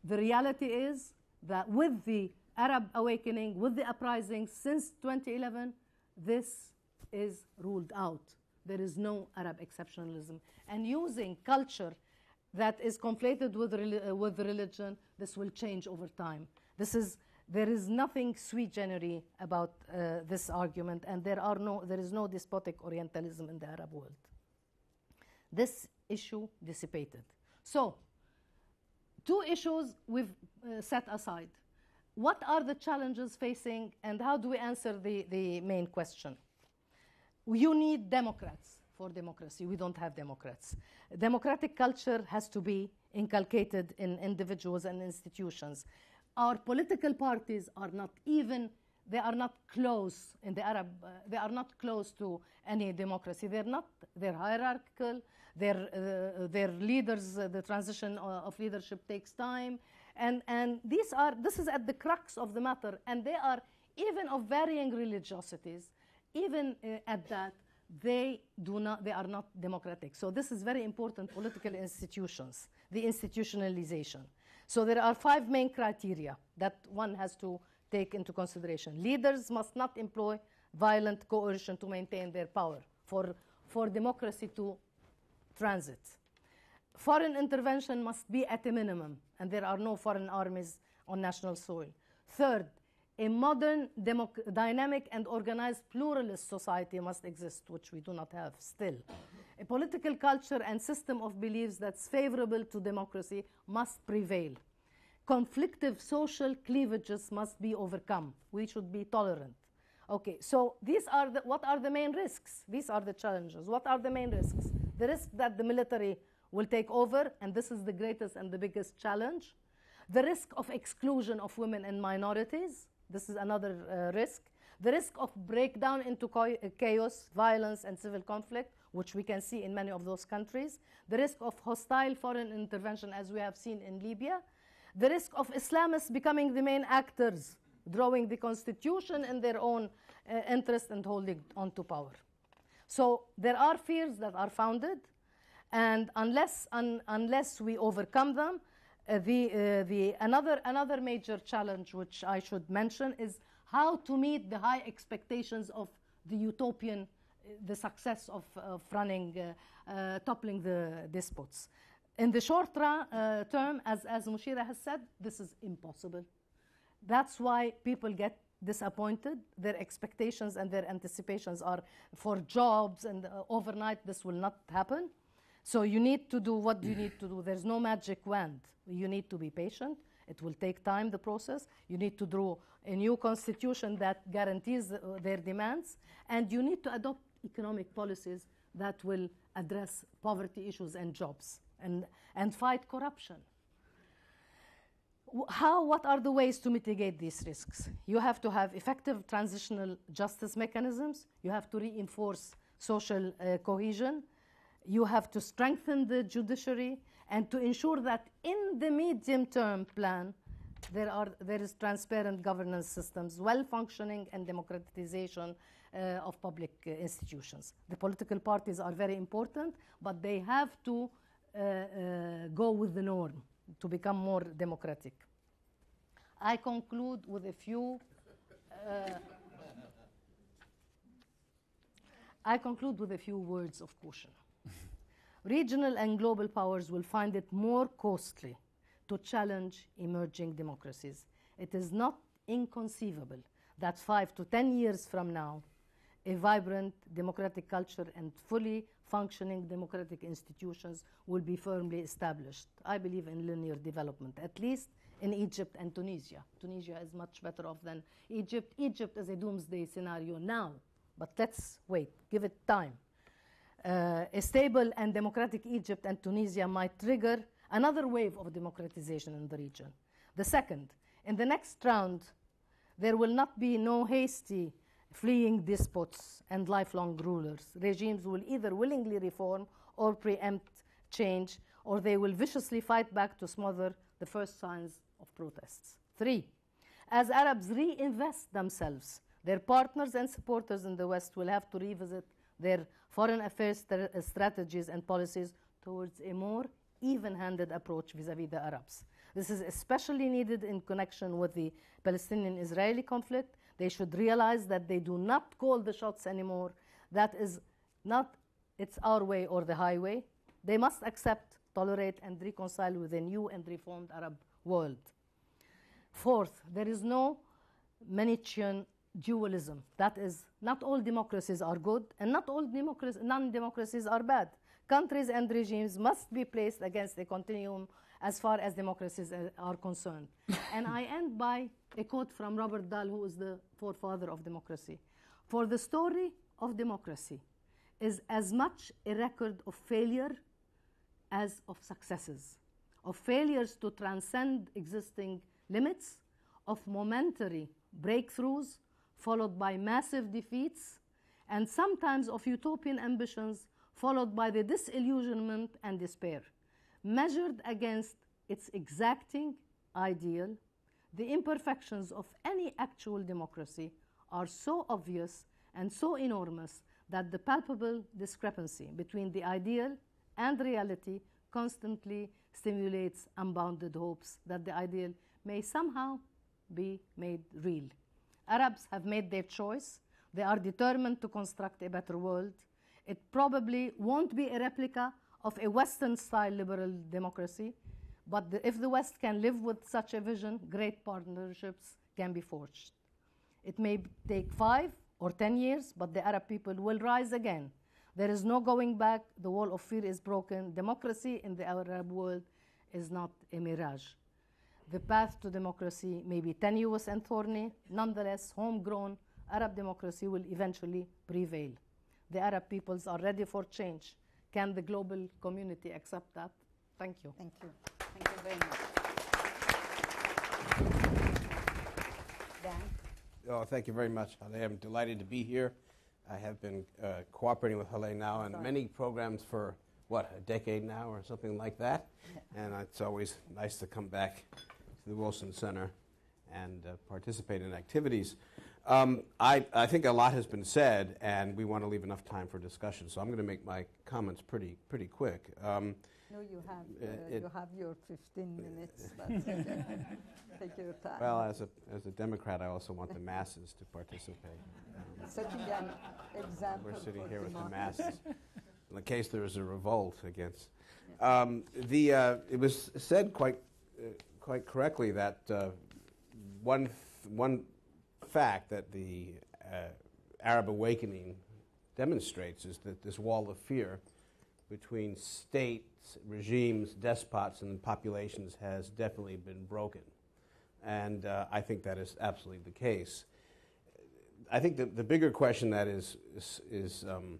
the reality is that with the Arab awakening, with the uprising since 2011, this is ruled out. There is no Arab exceptionalism. And using culture that is conflated with, uh, with religion, this will change over time. This is, there is nothing sui generis about uh, this argument, and there, are no, there is no despotic Orientalism in the Arab world. This issue dissipated. So, two issues we've uh, set aside. What are the challenges facing, and how do we answer the, the main question? You need Democrats for democracy. We don't have Democrats. Democratic culture has to be inculcated in individuals and institutions. Our political parties are not even they are not close in the Arab, uh, they are not close to any democracy. They're not, they're hierarchical, their, uh, their leaders, uh, the transition uh, of leadership takes time. And, and these are, this is at the crux of the matter. And they are, even of varying religiosities, even uh, at that, they do not, they are not democratic. So this is very important political institutions, the institutionalization. So there are five main criteria that one has to take into consideration. Leaders must not employ violent coercion to maintain their power for, for democracy to transit. Foreign intervention must be at a minimum, and there are no foreign armies on national soil. Third, a modern, dynamic, and organized pluralist society must exist, which we do not have still. A political culture and system of beliefs that's favorable to democracy must prevail. Conflictive social cleavages must be overcome. We should be tolerant. Okay, so these are the, what are the main risks? These are the challenges. What are the main risks? The risk that the military will take over, and this is the greatest and the biggest challenge. The risk of exclusion of women and minorities. This is another uh, risk. The risk of breakdown into chaos, violence, and civil conflict, which we can see in many of those countries. The risk of hostile foreign intervention, as we have seen in Libya. The risk of Islamists becoming the main actors, drawing the constitution in their own uh, interest and holding on to power. So there are fears that are founded, and unless, un, unless we overcome them, uh, the, uh, the, another, another major challenge which I should mention is how to meet the high expectations of the utopian, the success of, of running, uh, uh, toppling the despots. In the short uh, term, as, as Mushira has said, this is impossible. That's why people get disappointed. Their expectations and their anticipations are for jobs, and overnight this will not happen. So you need to do what you need to do. There's no magic wand. You need to be patient. It will take time, the process. You need to draw a new constitution that guarantees uh, their demands. And you need to adopt economic policies that will address poverty issues and jobs and, and fight corruption. How, what are the ways to mitigate these risks? You have to have effective transitional justice mechanisms. You have to reinforce social uh, cohesion. You have to strengthen the judiciary and to ensure that in the medium term plan, there, are, there is transparent governance systems, well-functioning and democratization of public uh, institutions. The political parties are very important, but they have to uh, uh, go with the norm to become more democratic. I conclude with a few. Uh, I conclude with a few words of caution. Regional and global powers will find it more costly to challenge emerging democracies. It is not inconceivable that five to ten years from now, a vibrant democratic culture and fully functioning democratic institutions will be firmly established. I believe in linear development, at least in Egypt and Tunisia. Tunisia is much better off than Egypt. Egypt is a doomsday scenario now, but let's wait, give it time. Uh, a stable and democratic Egypt and Tunisia might trigger another wave of democratization in the region. The second, in the next round, there will not be no hasty fleeing despots and lifelong rulers. Regimes will either willingly reform or preempt change, or they will viciously fight back to smother the first signs of protests. Three, as Arabs reinvest themselves, their partners and supporters in the West will have to revisit their foreign affairs st- strategies and policies towards a more even handed approach vis a vis the Arabs. This is especially needed in connection with the Palestinian Israeli conflict. They should realize that they do not call the shots anymore. That is not, it's our way or the highway. They must accept, tolerate, and reconcile with a new and reformed Arab world. Fourth, there is no Manichean dualism. That is, not all democracies are good and not all democracies, non-democracies are bad. Countries and regimes must be placed against a continuum as far as democracies are concerned. and I end by a quote from Robert Dahl, who is the forefather of democracy. For the story of democracy is as much a record of failure as of successes, of failures to transcend existing limits, of momentary breakthroughs followed by massive defeats, and sometimes of utopian ambitions followed by the disillusionment and despair. Measured against its exacting ideal, the imperfections of any actual democracy are so obvious and so enormous that the palpable discrepancy between the ideal and reality constantly stimulates unbounded hopes that the ideal may somehow be made real. Arabs have made their choice. They are determined to construct a better world. It probably won't be a replica of a Western style liberal democracy, but the, if the West can live with such a vision, great partnerships can be forged. It may take five or ten years, but the Arab people will rise again. There is no going back. The wall of fear is broken. Democracy in the Arab world is not a mirage. The path to democracy may be tenuous and thorny. Nonetheless, homegrown Arab democracy will eventually prevail. The Arab peoples are ready for change. Can the global community accept that? Thank you. Thank you. Thank you very much. Dan? Oh, thank you very much, Haleh. I'm delighted to be here. I have been uh, cooperating with Haleh now on Sorry. many programs for, what, a decade now or something like that. And it's always nice to come back to the Wilson Center and uh, participate in activities. Um, I, I think a lot has been said, and we want to leave enough time for discussion, so I'm going to make my comments pretty, pretty quick. Um, No, you have, Uh, uh, you have your 15 minutes. Take your time. well, as a, as a Democrat, I also want the masses to participate. Um, Setting an example We're sitting here with the masses, in the case there is a revolt against. Um, the, uh, it was said quite, uh, quite correctly that uh, one, one fact that the uh, Arab awakening demonstrates is that this wall of fear between states, regimes, despots, and populations has definitely been broken. And uh, I think that is absolutely the case. I think the, the bigger question that is, is, is um,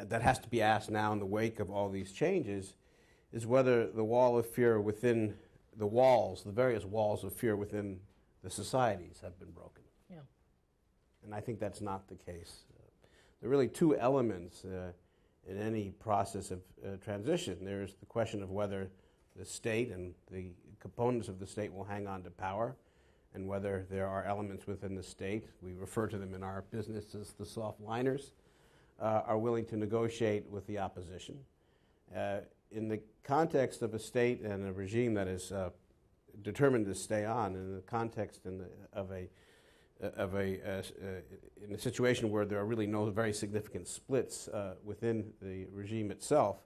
that has to be asked now in the wake of all these changes is whether the wall of fear within the walls, the various walls of fear within the societies have been broken. Yeah. And I think that's not the case. Uh, there are really two elements uh, in any process of uh, transition. There's the question of whether the state and the components of the state will hang on to power, and whether there are elements within the state, we refer to them in our business as the soft liners, uh, are willing to negotiate with the opposition. Uh, in the context of a state and a regime that is uh, determined to stay on, in the context in the, of a of a uh, uh, in a situation where there are really no very significant splits uh, within the regime itself,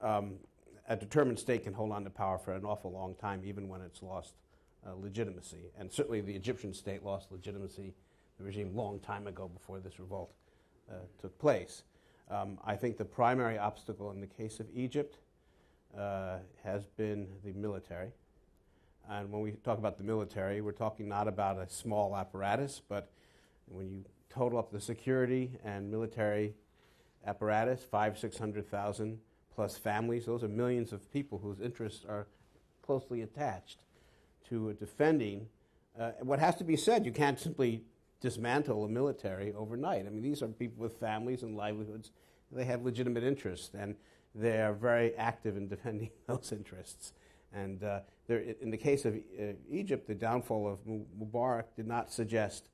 um, a determined state can hold on to power for an awful long time, even when it's lost uh, legitimacy. And certainly, the Egyptian state lost legitimacy, the regime, long time ago before this revolt uh, took place. Um, I think the primary obstacle in the case of Egypt uh, has been the military. And when we talk about the military, we're talking not about a small apparatus, but when you total up the security and military apparatus, five, six hundred thousand plus families, those are millions of people whose interests are closely attached to defending. Uh, what has to be said, you can't simply dismantle a military overnight. I mean, these are people with families and livelihoods. They have legitimate interests, and they are very active in defending those interests. And uh, there, in the case of uh, Egypt, the downfall of Mubarak did not suggest,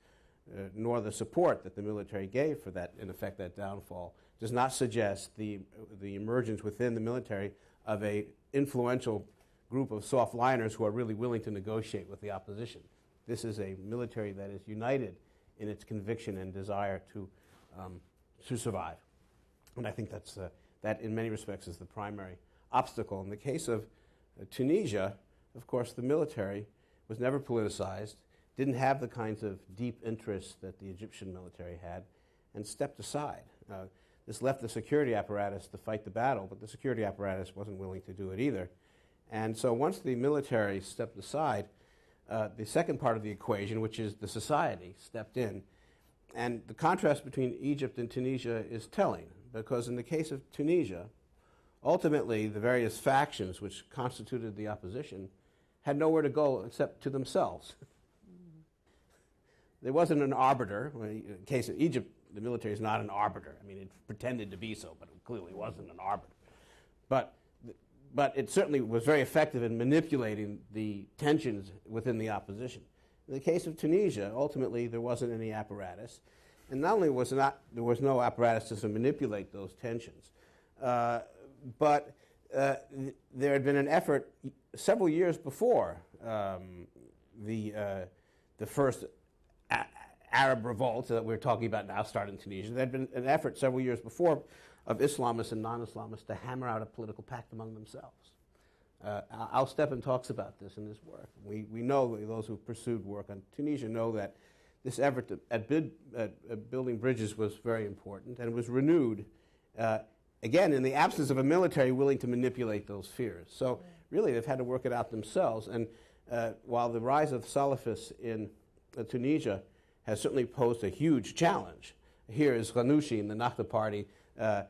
uh, nor the support that the military gave for that, in effect, that downfall, does not suggest the, the emergence within the military of a influential group of soft liners who are really willing to negotiate with the opposition. This is a military that is united in its conviction and desire to, um, to survive. And I think that's, uh, that, in many respects, is the primary obstacle. In the case of Tunisia, of course, the military was never politicized, didn't have the kinds of deep interests that the Egyptian military had, and stepped aside. Uh, this left the security apparatus to fight the battle, but the security apparatus wasn't willing to do it either. And so once the military stepped aside, uh, the second part of the equation, which is the society, stepped in. And the contrast between Egypt and Tunisia is telling, because in the case of Tunisia, ultimately the various factions which constituted the opposition had nowhere to go except to themselves. there wasn't an arbiter. In the case of Egypt, the military is not an arbiter. I mean, it pretended to be so, but it clearly wasn't an arbiter. But, but it certainly was very effective in manipulating the tensions within the opposition. In the case of Tunisia, ultimately there wasn't any apparatus. And not only was not, there was no apparatus to manipulate those tensions, uh, but uh, there had been an effort several years before um, the, uh, the first a- Arab revolt that we're talking about now started in Tunisia. There had been an effort several years before of Islamists and non Islamists to hammer out a political pact among themselves. Uh, Al Stepan talks about this in his work. We, we know, those who pursued work on Tunisia know that this effort to, at, bid, at, at, building bridges was very important and was renewed, uh, again, in the absence of a military willing to manipulate those fears. So, really, they've had to work it out themselves. And uh, while the rise of Salafists in uh, Tunisia has certainly posed a huge challenge, here is Ghannouchi and the Nahda Party uh,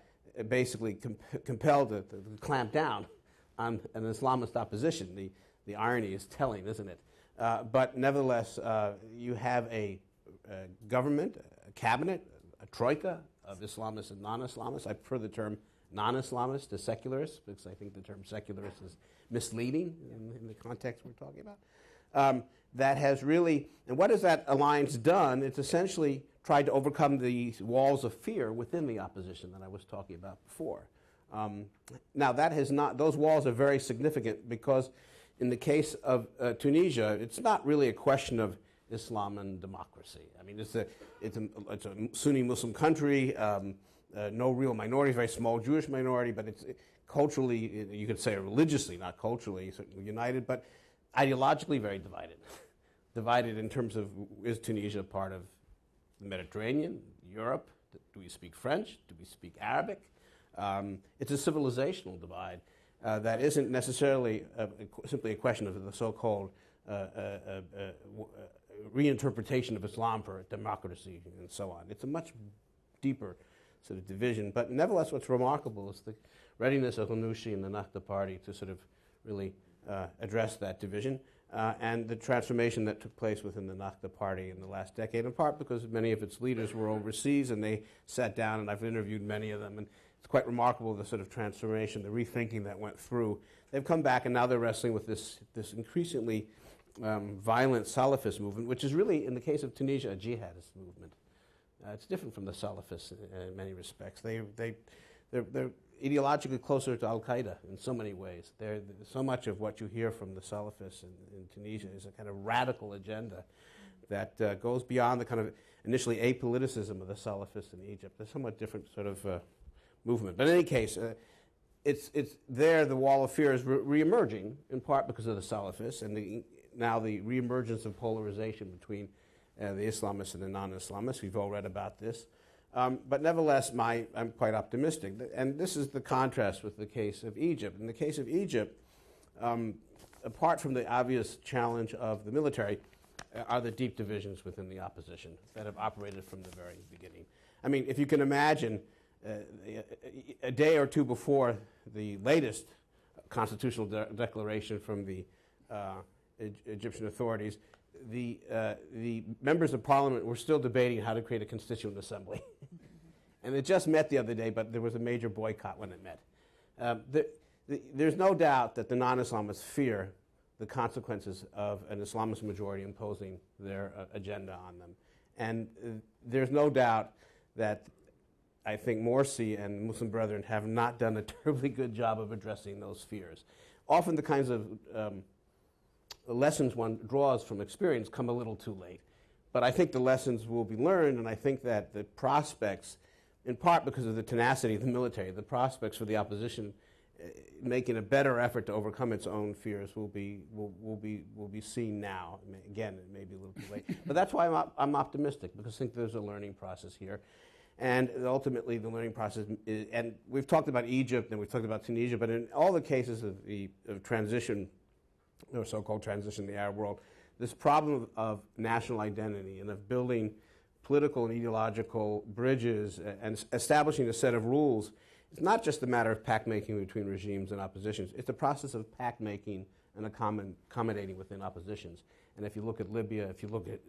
basically comp- compelled to, to, clamp down on an Islamist opposition. The, the irony is telling, isn't it? Uh, but nevertheless, uh, you have a, a, government, a cabinet, a troika of Islamists and non Islamists. I prefer the term non Islamist to secularists because I think the term secularist is misleading in, in the context we're talking about. Um, that has really, and what has that alliance done? It's essentially tried to overcome the walls of fear within the opposition that I was talking about before. Um, now, that has not, those walls are very significant because in the case of uh, Tunisia, it's not really a question of Islam and democracy. I mean, it's a, it's a, it's a Sunni Muslim country, um, uh, no real minority, very small Jewish minority, but it's culturally, you could say religiously, not culturally, united, but ideologically very divided. divided in terms of is Tunisia part of the Mediterranean, Europe? Do we speak French? Do we speak Arabic? Um, it's a civilizational divide uh, that isn't necessarily a, simply a question of the so called uh, uh, uh, uh, reinterpretation of Islam for democracy and so on. It's a much deeper sort of division. But nevertheless, what's remarkable is the readiness of Ghannouchi and the Nahda Party to sort of really uh, address that division. Uh, and the transformation that took place within the Nahda Party in the last decade, in part because many of its leaders were overseas and they sat down, and I've interviewed many of them, and it's quite remarkable the sort of transformation, the rethinking that went through. They've come back and now they're wrestling with this, this increasingly um, violent Salafist movement, which is really, in the case of Tunisia, a jihadist movement. Uh, it's different from the Salafists in, many respects. They, they, they're, they're, ideologically closer to Al Qaeda in so many ways. They're, so much of what you hear from the Salafists in, in Tunisia is a kind of radical agenda that uh, goes beyond the kind of initially apoliticism of the Salafists in Egypt. They're somewhat different sort of uh, movement. But in any case, uh, it's, it's there the wall of fear is re- reemerging, in part because of the Salafists and the, now the reemergence of polarization between uh, the Islamists and the non Islamists. We've all read about this. Um, but nevertheless, my, I'm quite optimistic. And this is the contrast with the case of Egypt. In the case of Egypt, um, apart from the obvious challenge of the military, uh, are the deep divisions within the opposition that have operated from the very beginning. I mean, if you can imagine, uh, a day or two before the latest constitutional de- declaration from the uh, Egyptian authorities, the, uh, the members of parliament were still debating how to create a constituent assembly. and it just met the other day, but there was a major boycott when it met. Um, the, the, there's no doubt that the non Islamists fear the consequences of an Islamist majority imposing their uh, agenda on them. And uh, there's no doubt that I think Morsi and Muslim Brethren have not done a terribly good job of addressing those fears. Often the kinds of um, lessons one draws from experience come a little too late. But I think the lessons will be learned, and I think that the prospects, in part because of the tenacity of the military, the prospects for the opposition uh, making a better effort to overcome its own fears will be, will, will be, will be seen now. Again, it may be a little too late. but that's why I'm, op- I'm optimistic, because I think there's a learning process here. And ultimately, the learning process, is, and we've talked about Egypt and we've talked about Tunisia, but in all the cases of, the, of transition or so-called transition in the Arab world, this problem of national identity and of building political and ideological bridges and establishing a set of rules is not just a matter of pact making between regimes and oppositions. It's a process of pact making and accommodating within oppositions. And if you look at Libya, if you look at,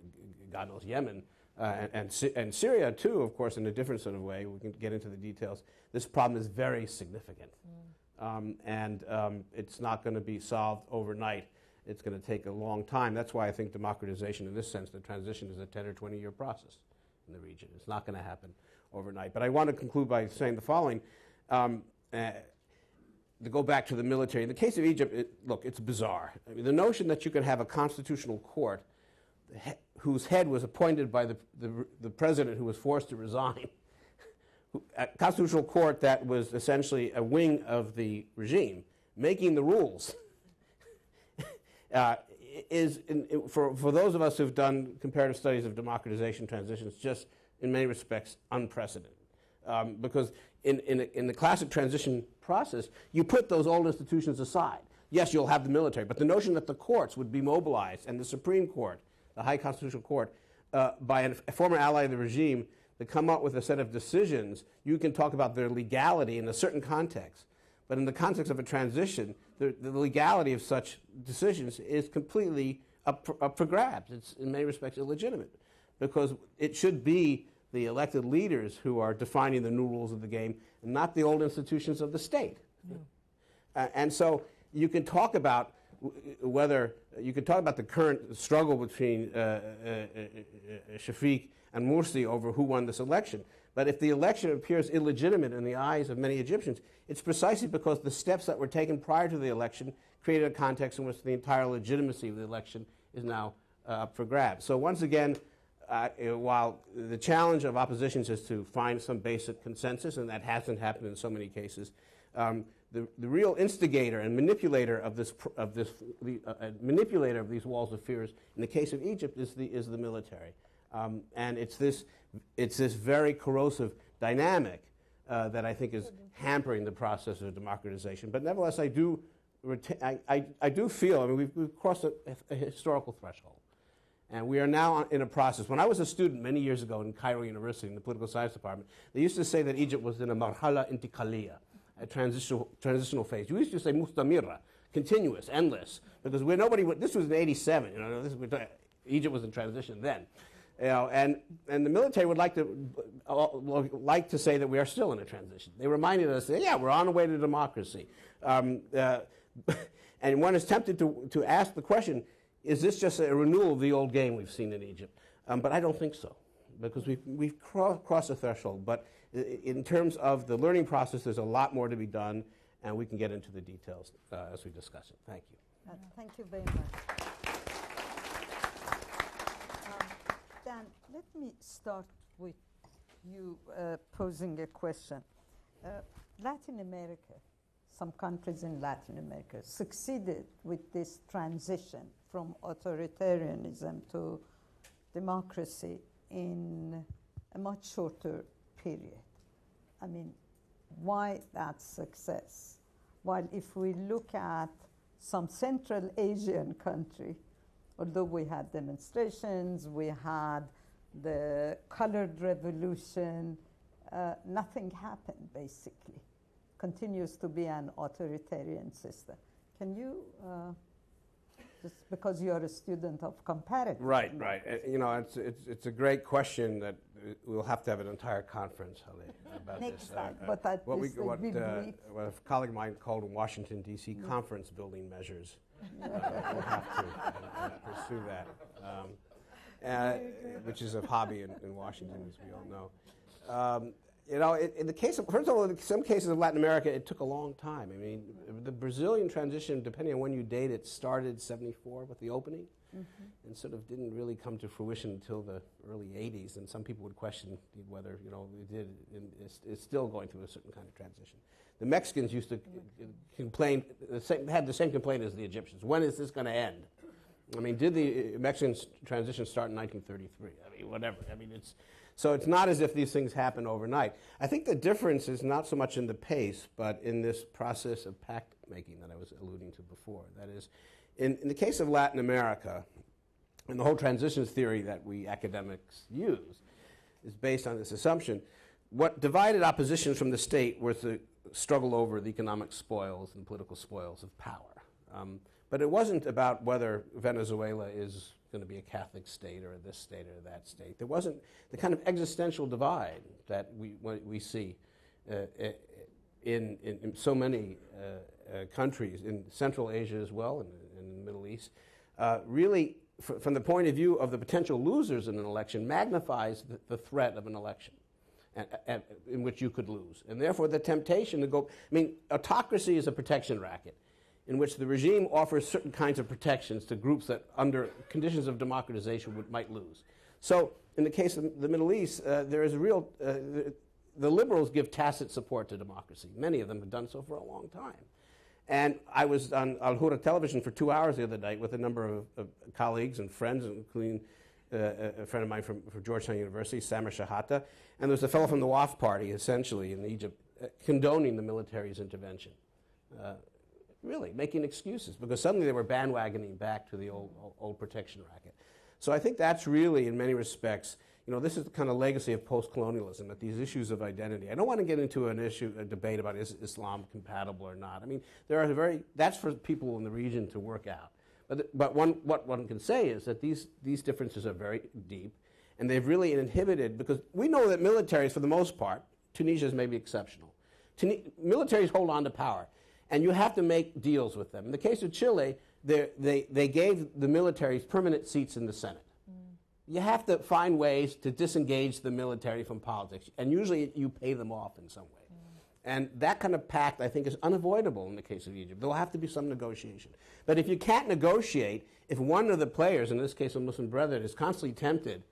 God knows, Yemen, uh, and, and, and, Syria too, of course, in a different sort of way, we can get into the details, this problem is very significant. Mm. Um, and um, it's not going to be solved overnight it's going to take a long time. That's why I think democratization, in this sense, the transition is a 10 or 20 year process in the region. It's not going to happen overnight. But I want to conclude by saying the following. Um, uh, to go back to the military, in the case of Egypt, it, look, it's bizarre. I mean, the notion that you could have a constitutional court he, whose head was appointed by the, the, the president who was forced to resign, a constitutional court that was essentially a wing of the regime, making the rules uh, is, in, in, for, for those of us who've done comparative studies of democratization transitions, just in many respects unprecedented. Um, because in, in, in the classic transition process, you put those old institutions aside. Yes, you'll have the military, but the notion that the courts would be mobilized and the Supreme Court, the High Constitutional Court, uh, by an, a former ally of the regime to come up with a set of decisions, you can talk about their legality in a certain context. But in the context of a transition, the, the legality of such decisions is completely up for, up for grabs. It's in many respects illegitimate because it should be the elected leaders who are defining the new rules of the game, and not the old institutions of the state. Uh, and so you can talk about whether you can talk about the current struggle between uh, uh, uh, uh Shafiq and Morsi over who won this election. But if the election appears illegitimate in the eyes of many Egyptians, it's precisely because the steps that were taken prior to the election created a context in which the entire legitimacy of the election is now uh, up for grabs. So, once again, uh, while the challenge of oppositions is to find some basic consensus, and that hasn't happened in so many cases, um, the, the real instigator and manipulator of this, of this the, uh, uh, manipulator of these walls of fears in the case of Egypt is the, is the military. Um, and it's this, it's this very corrosive dynamic uh, that I think is hampering the process of democratization. But nevertheless, I do, I, I, I, do feel, I mean, we've, we've crossed a, a, historical threshold. And we are now in a process. When I was a student many years ago in Cairo University in the political science department, they used to say that Egypt was in a marhala intikaliya, a transitional, transitional phase. You used to say mustamira, continuous, endless, because we're nobody, this was in 87, you know, this, Egypt was in transition then. You know, and, and the military would like to uh, like to say that we are still in a transition. They reminded us that, yeah, we're on the way to democracy. Um, uh, and one is tempted to, to ask the question is this just a renewal of the old game we've seen in Egypt? Um, but I don't think so, because we've, we've cro- crossed the threshold. But in terms of the learning process, there's a lot more to be done, and we can get into the details uh, as we discuss it. Thank you. Uh, thank you very much. Um, Dan, let me start with you uh, posing a question. Uh, Latin America, some countries in Latin America, succeeded with this transition from authoritarianism to democracy in a much shorter period. I mean, why that success? While if we look at some Central Asian country, although we had demonstrations, we had the colored revolution, uh, nothing happened basically. Continues to be an authoritarian system. Can you uh, just because you're a student of comparative. Right, right. Uh, you know, it's, it's, it's a great question that uh, we'll have to have an entire conference Ali, about Next this. uh, time, but that what, we, what, what a colleague of mine called in Washington, D.C., conference building measures. we'll have to pursue that, um, which is a hobby in, in, Washington, as we all know. Um, you know, in, in, the case of, first of all, in some cases of Latin America, it took a long time. I mean, the Brazilian transition, depending on when you date it, started 74 with the opening mm-hmm. and sort of didn't really come to fruition until the early 80s. And some people would question whether, you know, it did, it's, it's still going through a certain kind of transition. The Mexicans used to mm-hmm. complain, the same, had the same complaint as the Egyptians. When is this going to end? I mean, did the Mexican transition start in 1933? I mean, whatever. I mean, it's so it's not as if these things happen overnight. I think the difference is not so much in the pace, but in this process of pact making that I was alluding to before. That is, in, in the case of Latin America, and the whole transitions theory that we academics use is based on this assumption. What divided oppositions from the state was the struggle over the economic spoils and political spoils of power. Um, but it wasn't about whether Venezuela is going to be a Catholic state or this state or that state. There wasn't the kind of existential divide that we, we see uh, in, in, in, so many uh, uh, countries, in Central Asia as well, and in, the Middle East. Uh, really, from the point of view of the potential losers in an election, magnifies the, the threat of an election. And, and, in which you could lose. And therefore, the temptation to go. I mean, autocracy is a protection racket in which the regime offers certain kinds of protections to groups that, under conditions of democratization, would, might lose. So, in the case of the Middle East, uh, there is a real. Uh, the, liberals give tacit support to democracy. Many of them have done so for a long time. And I was on Al Hurra television for two hours the other night with a number of, of colleagues and friends, including uh, a friend of mine from, from, Georgetown University, Samer Shehata. and there was a fellow from the Wafd Party, essentially, in Egypt, uh, condoning the military's intervention. Uh, really making excuses because suddenly they were bandwagoning back to the old, old protection racket. So I think that's really, in many respects, you know, this is the kind of legacy of post-colonialism, that these issues of identity. I don't want to get into an issue, a debate about is Islam compatible or not. I mean, there are very, that's for people in the region to work out. But, but one, what one can say is that these, these differences are very deep, and they've really inhibited, because we know that militaries, for the most part, Tunisia is maybe exceptional. Tuni- militaries hold on to power and you have to make deals with them. In the case of Chile, they, they gave the militaries permanent seats in the Senate. Mm. You have to find ways to disengage the military from politics, and usually you pay them off in some way. Mm. And that kind of pact, I think, is unavoidable in the case of Egypt. There will have to be some negotiation. But if you can't negotiate, if one of the players, in this case a Muslim Brotherhood, is constantly tempted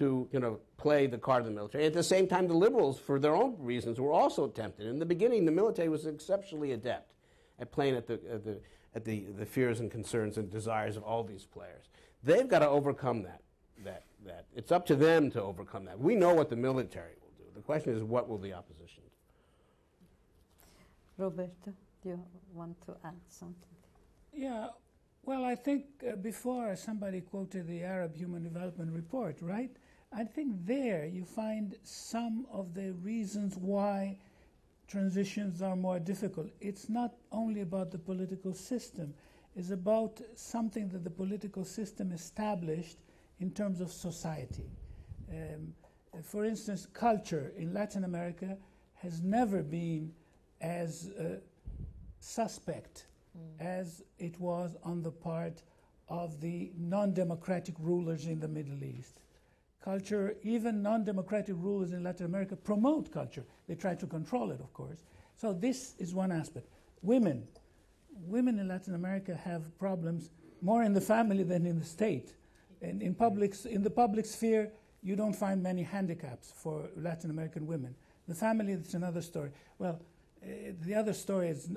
to you know, play the card of the military. At the same time, the liberals, for their own reasons, were also tempted. In the beginning, the military was exceptionally adept at playing at the, at the, at the, the fears and concerns and desires of all these players. They've got to overcome that, that, that. It's up to them to overcome that. We know what the military will do. The question is, what will the opposition do? Roberto, do you want to add something? Yeah, well, I think uh, before somebody quoted the Arab Human Development Report, right? I think there you find some of the reasons why transitions are more difficult. It's not only about the political system, it's about something that the political system established in terms of society. Um, For instance, culture in Latin America has never been as uh, suspect as it was on the part of the non democratic rulers in the Middle East. Culture, even non democratic rulers in Latin America promote culture. They try to control it, of course. So, this is one aspect. Women. Women in Latin America have problems more in the family than in the state. And in, public, in the public sphere, you don't find many handicaps for Latin American women. The family, it's another story. Well, uh, the other story, is,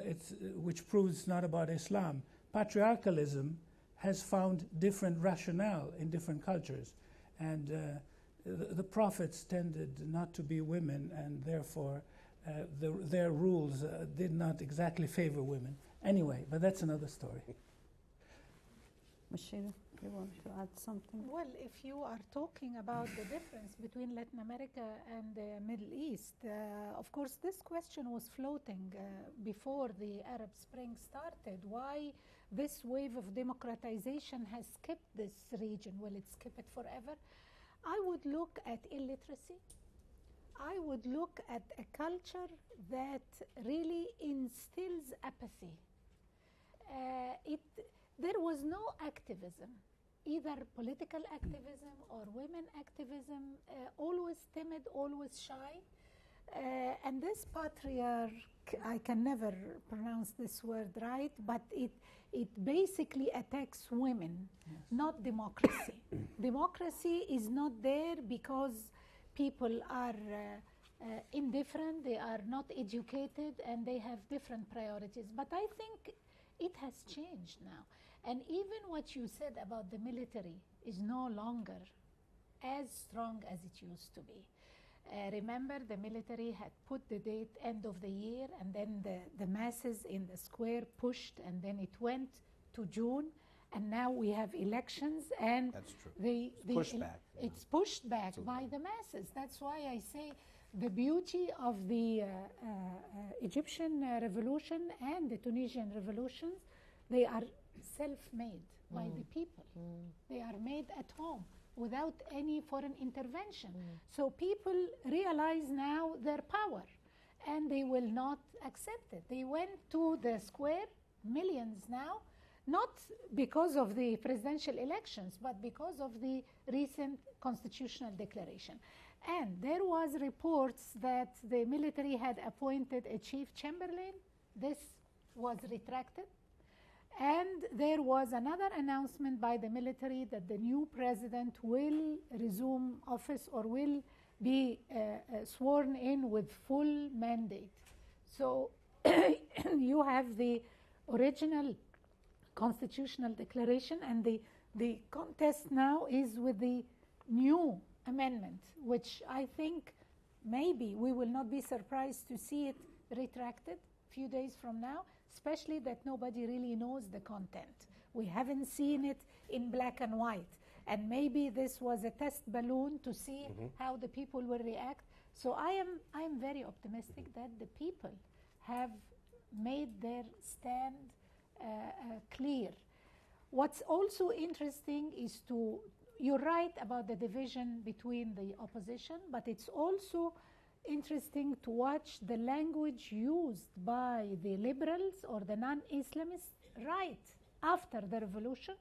which proves it's not about Islam, patriarchalism has found different rationale in different cultures. And uh, the, the, prophets tended not to be women, and therefore uh, the, their rules uh, did not exactly favor women. Anyway, but that's another story. Mushira, you want to add something? Well, if you are talking about the difference between Latin America and the Middle East, uh, of course, this question was floating uh, before the Arab Spring started. Why this wave of democratization has skipped this region? Will it skip it forever? I would look at illiteracy. I would look at a culture that really instills apathy. Uh, it there was no activism, either political activism or women activism, uh, always timid, always shy. Uh, and this patriarch, I can never pronounce this word right, but it, it basically attacks women, yes. not democracy. democracy is not there because people are uh, uh, indifferent, they are not educated, and they have different priorities. But I think it has changed now. And even what you said about the military is no longer as strong as it used to be. Uh, remember, the military had put the date end of the year, and then the, the masses in the square pushed, and then it went to June, and now we have elections, and That's true. The, it's the pushed back. It's pushed back by the masses. That's why I say the beauty of the uh, uh, Egyptian uh, revolution and the Tunisian revolutions, they are self-made mm. by the people. Mm. They are made at home without any foreign intervention. Mm. So people realize now their power and they will not accept it. They went to the square, millions now, not because of the presidential elections, but because of the recent constitutional declaration. And there was reports that the military had appointed a chief chamberlain. This was retracted and there was another announcement by the military that the new president will resume office or will be uh, uh, sworn in with full mandate. So you have the original constitutional declaration, and the, the contest now is with the new amendment, which I think maybe we will not be surprised to see it retracted a few days from now especially that nobody really knows the content. We haven't seen it in black and white. And maybe this was a test balloon to see mm-hmm. how the people will react. So I am, I am very optimistic that the people have made their stand uh, uh, clear. What's also interesting is to, you're right about the division between the opposition, but it's also interesting to watch the language used by the liberals or the non Islamists right after the revolution.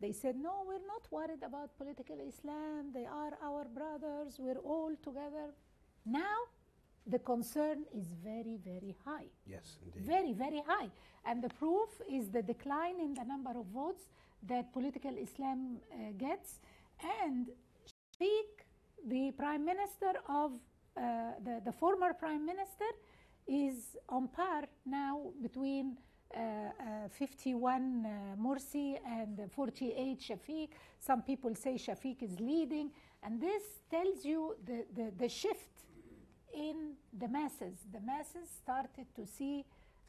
They said, No, we're not worried about political Islam. They are our brothers. We're all together. Now, the concern is very, very high. Yes, indeed. Very, very high. And the proof is the decline in the number of votes that political Islam uh, gets. And Shafiq, the prime minister of uh, the, the former prime minister is on par now between uh, uh, 51 uh, Morsi and 48 Shafiq. Some people say Shafiq is leading, and this tells you the, the, the shift in the masses. The masses started to see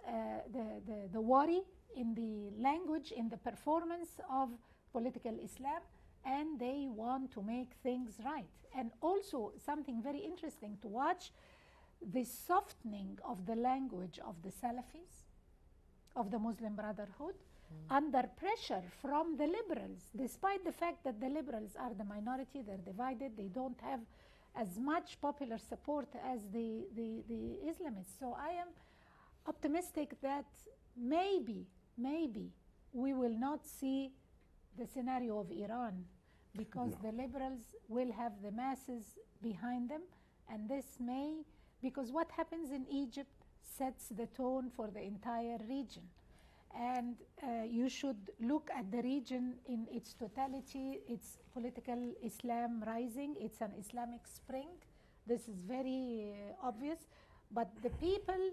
uh, the, the, the worry in the language, in the performance of political Islam, and they want to make things right. And also, something very interesting to watch the softening of the language of the Salafis, of the Muslim Brotherhood, mm. under pressure from the liberals, despite the fact that the liberals are the minority, they're divided, they don't have as much popular support as the, the, the Islamists. So I am optimistic that maybe, maybe we will not see the scenario of Iran because the liberals will have the masses behind them, and this may, because what happens in Egypt sets the tone for the entire region. And uh, you should look at the region in its totality. It's political Islam rising, it's an Islamic spring. This is very uh, obvious. But the people,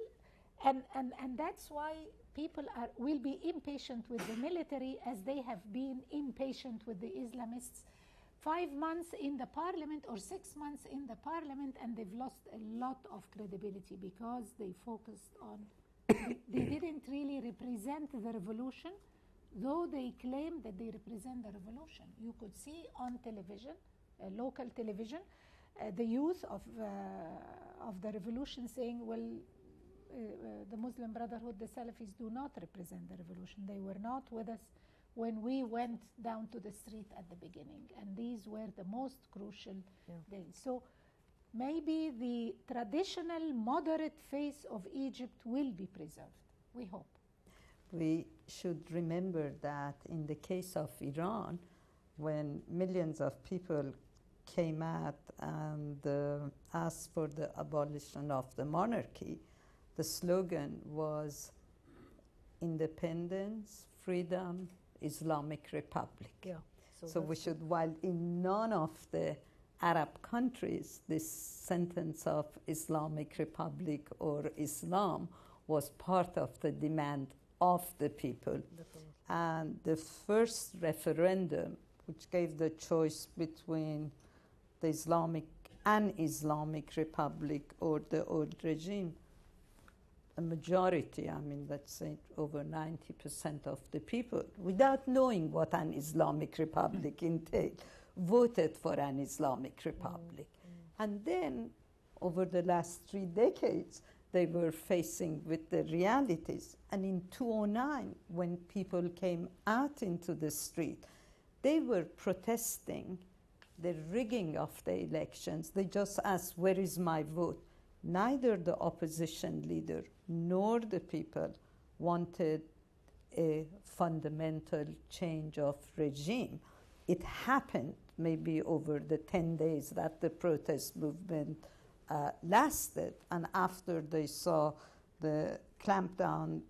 and, and, and that's why people are, will be impatient with the military as they have been impatient with the Islamists. Five months in the parliament or six months in the parliament, and they've lost a lot of credibility because they focused on they didn't really represent the revolution, though they claim that they represent the revolution. You could see on television, uh, local television, uh, the youth of, uh, of the revolution saying, well, the Muslim Brotherhood, the Salafis do not represent the revolution. They were not with us when we went down to the street at the beginning. And these were the most crucial Yeah. days. So maybe the traditional moderate face of Egypt will be preserved. We hope. We should remember that in the case of Iran, when millions of people came out and uh, asked for the abolition of the monarchy, the slogan was independence, freedom, Islamic Republic. Yeah. So we should, while in none of the Arab countries, this sentence of Islamic Republic or Islam was part of the demand of the people. Definitely. And the first referendum, which gave the choice between the Islamic and Islamic Republic or the old regime, a majority, I mean, let's say over 90% of the people, without knowing what an Islamic Republic mm. entailed, voted for an Islamic Republic. Mm, mm. And then, over the last three decades, they were facing with the realities. And in 2009, when people came out into the street, they were protesting the rigging of the elections. They just asked, Where is my vote? Neither the opposition leader nor the people wanted a fundamental change of regime. It happened maybe over the 10 days that the protest movement uh, lasted, and after they saw the clampdown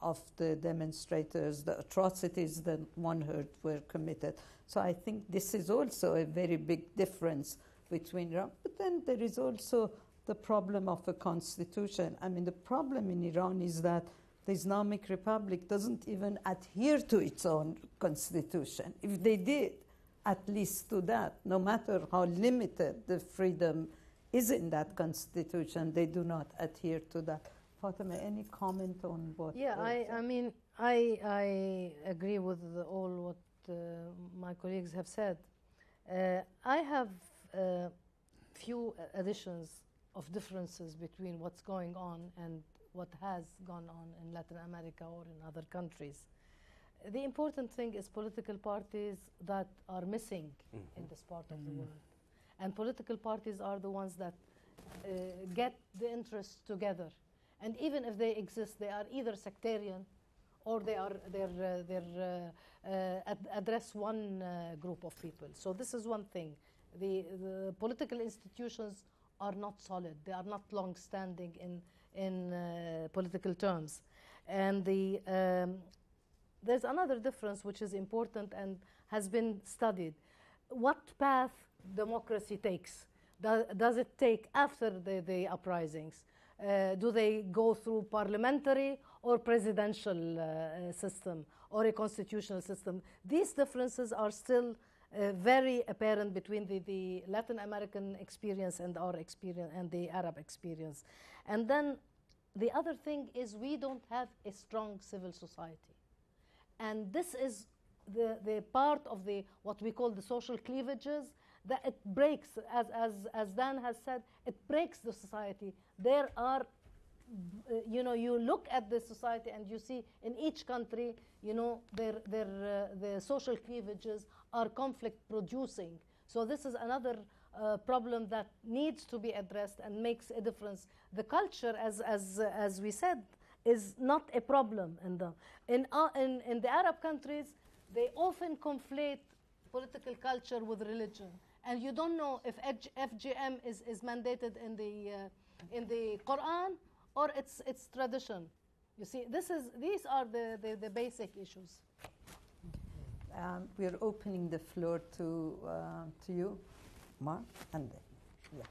of the demonstrators, the atrocities that one heard were committed. So I think this is also a very big difference between Iran. But then there is also the problem of a constitution. I mean, the problem in Iran is that the Islamic Republic doesn't even adhere to its own constitution. If they did, at least to that, no matter how limited the freedom is in that constitution, they do not adhere to that. Fatima, any comment on what? Yeah, I. I mean, I, I agree with the- all what uh, my colleagues have said. Uh, I have uh, few additions of differences between what's going on and what has gone on in Latin America or in other countries. The important thing is political parties that are missing in this part of the world. And political parties are the ones that uh, get the interests together. And even if they exist, they are either sectarian or they are they're, uh, they're uh, uh, ad- address one uh, group of people. So this is one thing. The, the political institutions are not solid. They are not long-standing in in uh, political terms, and the um, there's another difference which is important and has been studied. What path democracy takes? Do, does it take after the, the uprisings? Uh, do they go through parliamentary or presidential uh, system or a constitutional system? These differences are still uh, very apparent between the, the Latin American experience and our experience and the Arab experience. And then the other thing is we don't have a strong civil society and this is the, the part of the what we call the social cleavages that it breaks as, as, as dan has said it breaks the society there are you know you look at the society and you see in each country you know their, their, uh, the social cleavages are conflict producing so this is another uh, problem that needs to be addressed and makes a difference. The culture, as, as, uh, as we said, is not a problem in them. In, uh, in, in the Arab countries, they often conflate political culture with religion. And you don't know if FGM is, is mandated in the, uh, in the Quran or it's, it's tradition. You see, this is, these are the, the, the basic issues. Um, we're opening the floor to, uh, to you, Mark, and then, yeah.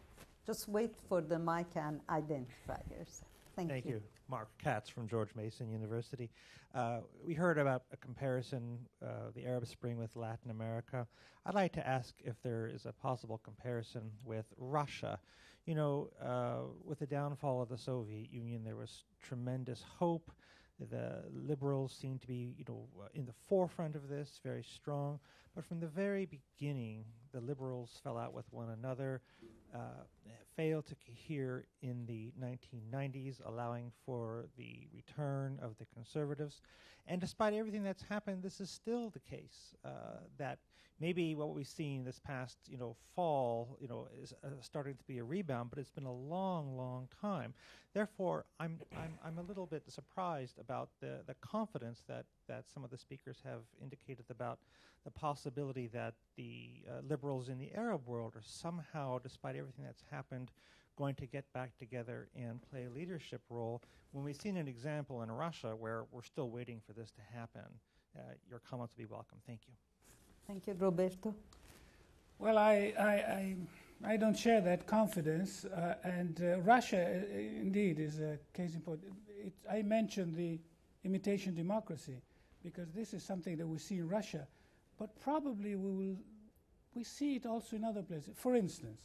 Just wait for the mic and identify yourself. Thank, Thank you. you. Mark Katz from George Mason University. Uh, we heard about a comparison, uh, the Arab Spring with Latin America. I'd like to ask if there is a possible comparison with Russia. You know, uh, with the downfall of the Soviet Union, there was tremendous hope. The liberals seem to be, you know, uh, in the forefront of this, very strong. But from the very beginning, the liberals fell out with one another, uh, failed to cohere in the 1990s, allowing for the return of the conservatives. And despite everything that's happened, this is still the case uh, that maybe what we've seen this past, you know, fall, you know, is uh, starting to be a rebound, but it's been a long, long time. Therefore, I'm, I'm, I'm a little bit surprised about the, the confidence that, that some of the speakers have indicated about the possibility that the uh, liberals in the Arab world are somehow, despite everything that's happened, going to get back together and play a leadership role when we've seen an example in Russia where we're still waiting for this to happen. Uh, your comments will be welcome. Thank you. Thank you, Roberto. Well, I, I, I, I don't share that confidence. Uh, and uh, Russia, uh, indeed, is a case in point. It, I mentioned the imitation democracy because this is something that we see in Russia, but probably we will we see it also in other places. For instance,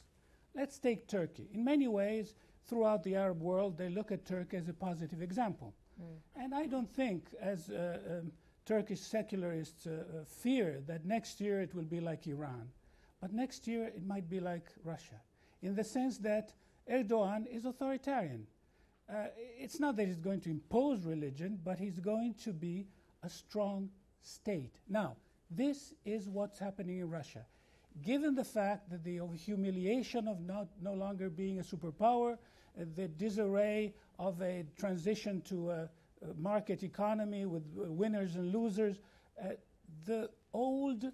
let's take Turkey. In many ways, throughout the Arab world, they look at Turkey as a positive example. Mm. And I don't think, as uh, um, Turkish secularists uh, uh, fear that next year it will be like Iran. But next year it might be like Russia, in the sense that Erdogan is authoritarian. Uh, it's not that he's going to impose religion, but he's going to be a strong state. Now, this is what's happening in Russia. Given the fact that the humiliation of not, no longer being a superpower, uh, the disarray of a transition to a market economy with uh, winners and losers. Uh, the old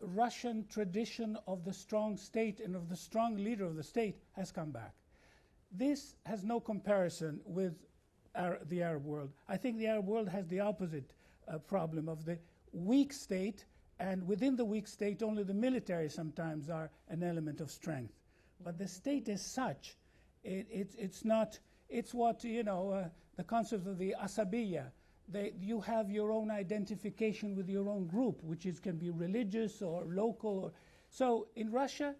Russian tradition of the strong state and of the strong leader of the state has come back. This has no comparison with the Arab world. I think the Arab world has the opposite uh, problem of the weak state, and within the weak state, only the military sometimes are an element of strength. But the state as such, it, it, it's not, it's what, you know, uh, the concept of the asabiya. They, you have your own identification with your own group, which is, can be religious or local. Or, so in Russia,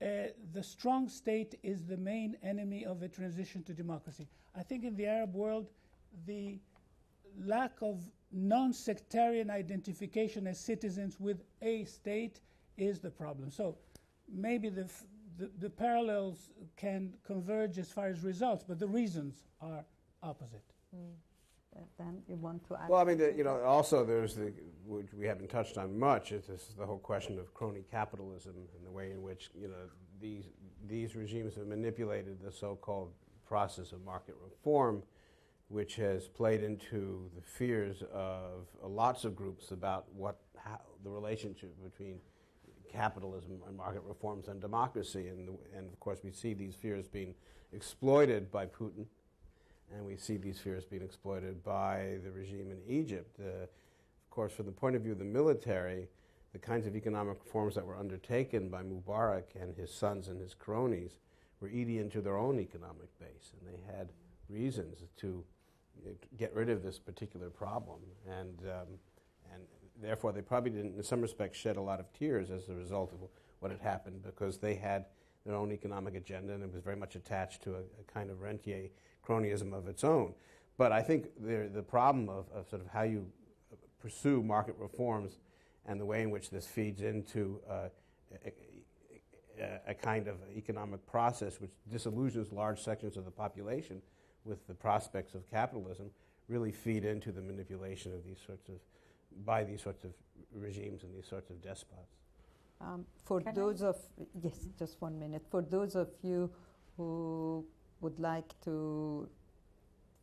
uh, the strong state is the main enemy of a transition to democracy. I think in the Arab world, the lack of non sectarian identification as citizens with a state is the problem. So maybe the, the, the, parallels can converge as far as results, but the reasons are opposite. Mm. Dan you want to add? Well, I mean, the, you know, also there's the which we haven't touched on much. Is this the whole question of crony capitalism and the way in which you know these these regimes have manipulated the so-called process of market reform, which has played into the fears of uh, lots of groups about what how, the relationship between capitalism and market reforms and democracy, and and of course we see these fears being exploited by Putin. And we see these fears being exploited by the regime in Egypt. Uh, of course, from the point of view of the military, the kinds of economic reforms that were undertaken by Mubarak and his sons and his cronies were eating into their own economic base, and they had reasons to get rid of this particular problem, and um, therefore they probably didn't, in some respects, shed a lot of tears as a result of what had happened because they had their own economic agenda, and it was very much attached to a, a kind of rentier cronyism of its own. But I think the, the problem of, of sort of how you pursue market reforms and the way in which this feeds into uh, a, a, kind of economic process which disillusions large sections of the population with the prospects of capitalism really feed into the manipulation of these sorts of by these sorts of regimes and these sorts of despots. Um, for Can I- those of yes, just one minute. For those of you who would like to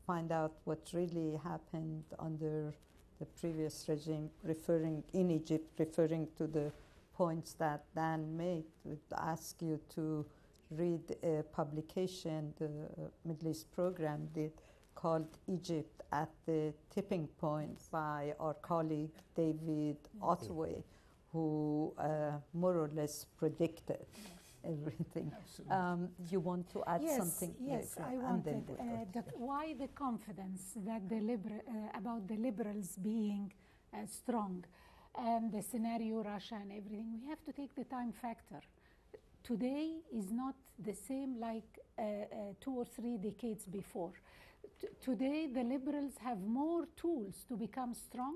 find out what really happened under the previous regime, referring in Egypt, referring to the points that Dan made, would ask you to read a publication the uh, Middle East program did called Egypt at the Tipping Point by our colleague David Ottaway, who uh, more or less predicted everything. Um, you want to add yes, something? Yes, Yeah, I wanted. we'll Uh, the, why the confidence that the liber- uh, about the liberals being uh, strong and the scenario Russia and everything? We have to take the time factor. Today is not the same like uh, uh, two or three decades before. Today, the liberals have more tools to become strong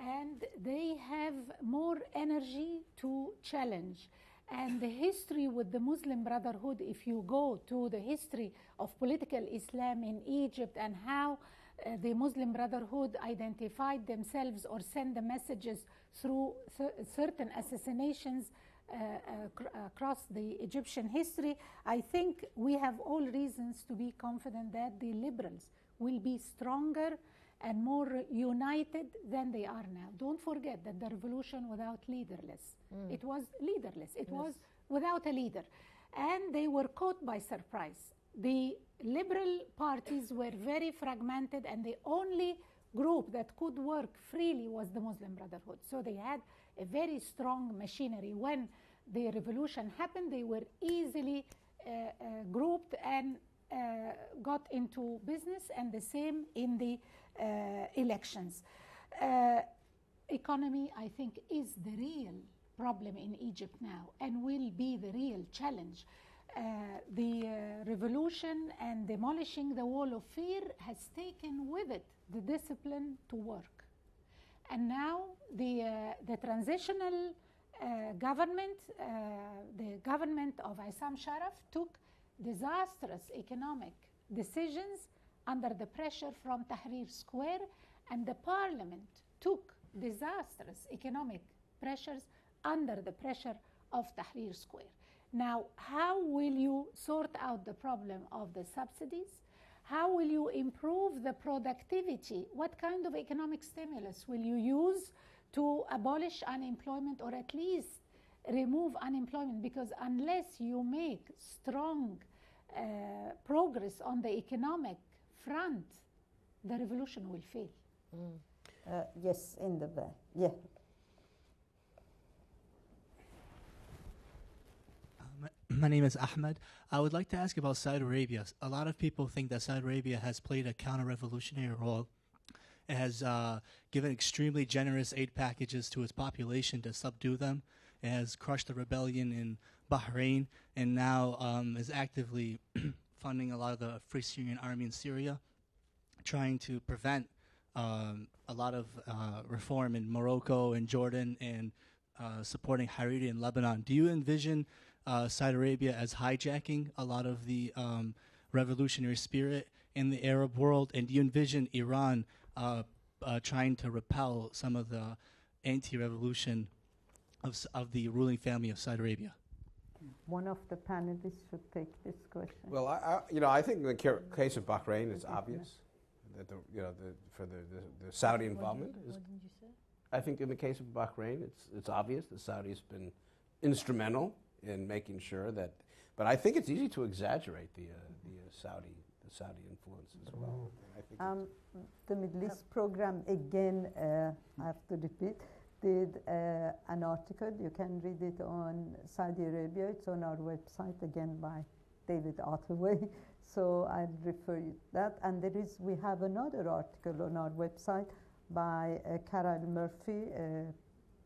and they have more energy to challenge. And the history with the Muslim Brotherhood, if you go to the history of political Islam in Egypt and how uh, the Muslim Brotherhood identified themselves or sent the messages through cer- certain assassinations Uh, across the Egyptian history, I think we have all reasons to be confident that the liberals will be stronger and more united than they are now. Don't forget that the revolution without leaderless. Mm. It was leaderless. It was without a leader. And they were caught by surprise. The liberal parties were very fragmented, and the only group that could work freely was the Muslim Brotherhood. So they had a very strong machinery. When the revolution happened, they were easily uh, uh, grouped and uh, got into business, and the same in the uh, elections. Uh, economy, I think, is the real problem in Egypt now and will be the real challenge. Uh, the uh, revolution and demolishing the wall of fear has taken with it the discipline to work. And now the, uh, the transitional uh, government, uh, the government of Essam Sharaf, took disastrous economic decisions under the pressure from Tahrir Square, and the parliament took disastrous economic pressures under the pressure of Tahrir Square. Now, how will you sort out the problem of the subsidies? How will you improve the productivity? What kind of economic stimulus will you use to abolish unemployment or at least remove unemployment? Because unless you make strong uh, progress on the economic front, the revolution will fail. Uh, yes, in the back. Yeah. My- name is Ahmed. I would like to ask about Saudi Arabia. A lot of people think that Saudi Arabia has played a counter-revolutionary role. It has uh, given extremely generous aid packages to its population to subdue them. It has crushed the rebellion in Bahrain and now um, is actively funding a lot of the Free Syrian Army in Syria, trying to prevent um, a lot of uh, reform in Morocco and Jordan and uh, supporting Hariri in Lebanon. Do you envision uh, Saudi Arabia as hijacking a lot of the um, revolutionary spirit in the Arab world? And do you envision Iran uh, uh, trying to repel some of the anti revolution of, of the ruling family of Saudi Arabia? One of the panelists should take this question. Well, I, I, you know, I think in the ca- case of Bahrain, it's obvious that the, you know, the, for the, the, the Saudi involvement is What did you say? I think in the case of Bahrain, it's, it's obvious the Saudis been instrumental in making sure that. But I think it's easy to exaggerate the, uh, the uh, Saudi the Saudi influence as well. I think Um, the Middle East program, again, uh, I have to repeat, did uh, an article. You can read it on Saudi Arabia. It's on our website, again, by David Ottaway. So I'll refer you to that. And there is, we have another article on our website by uh, Caryle Murphy, a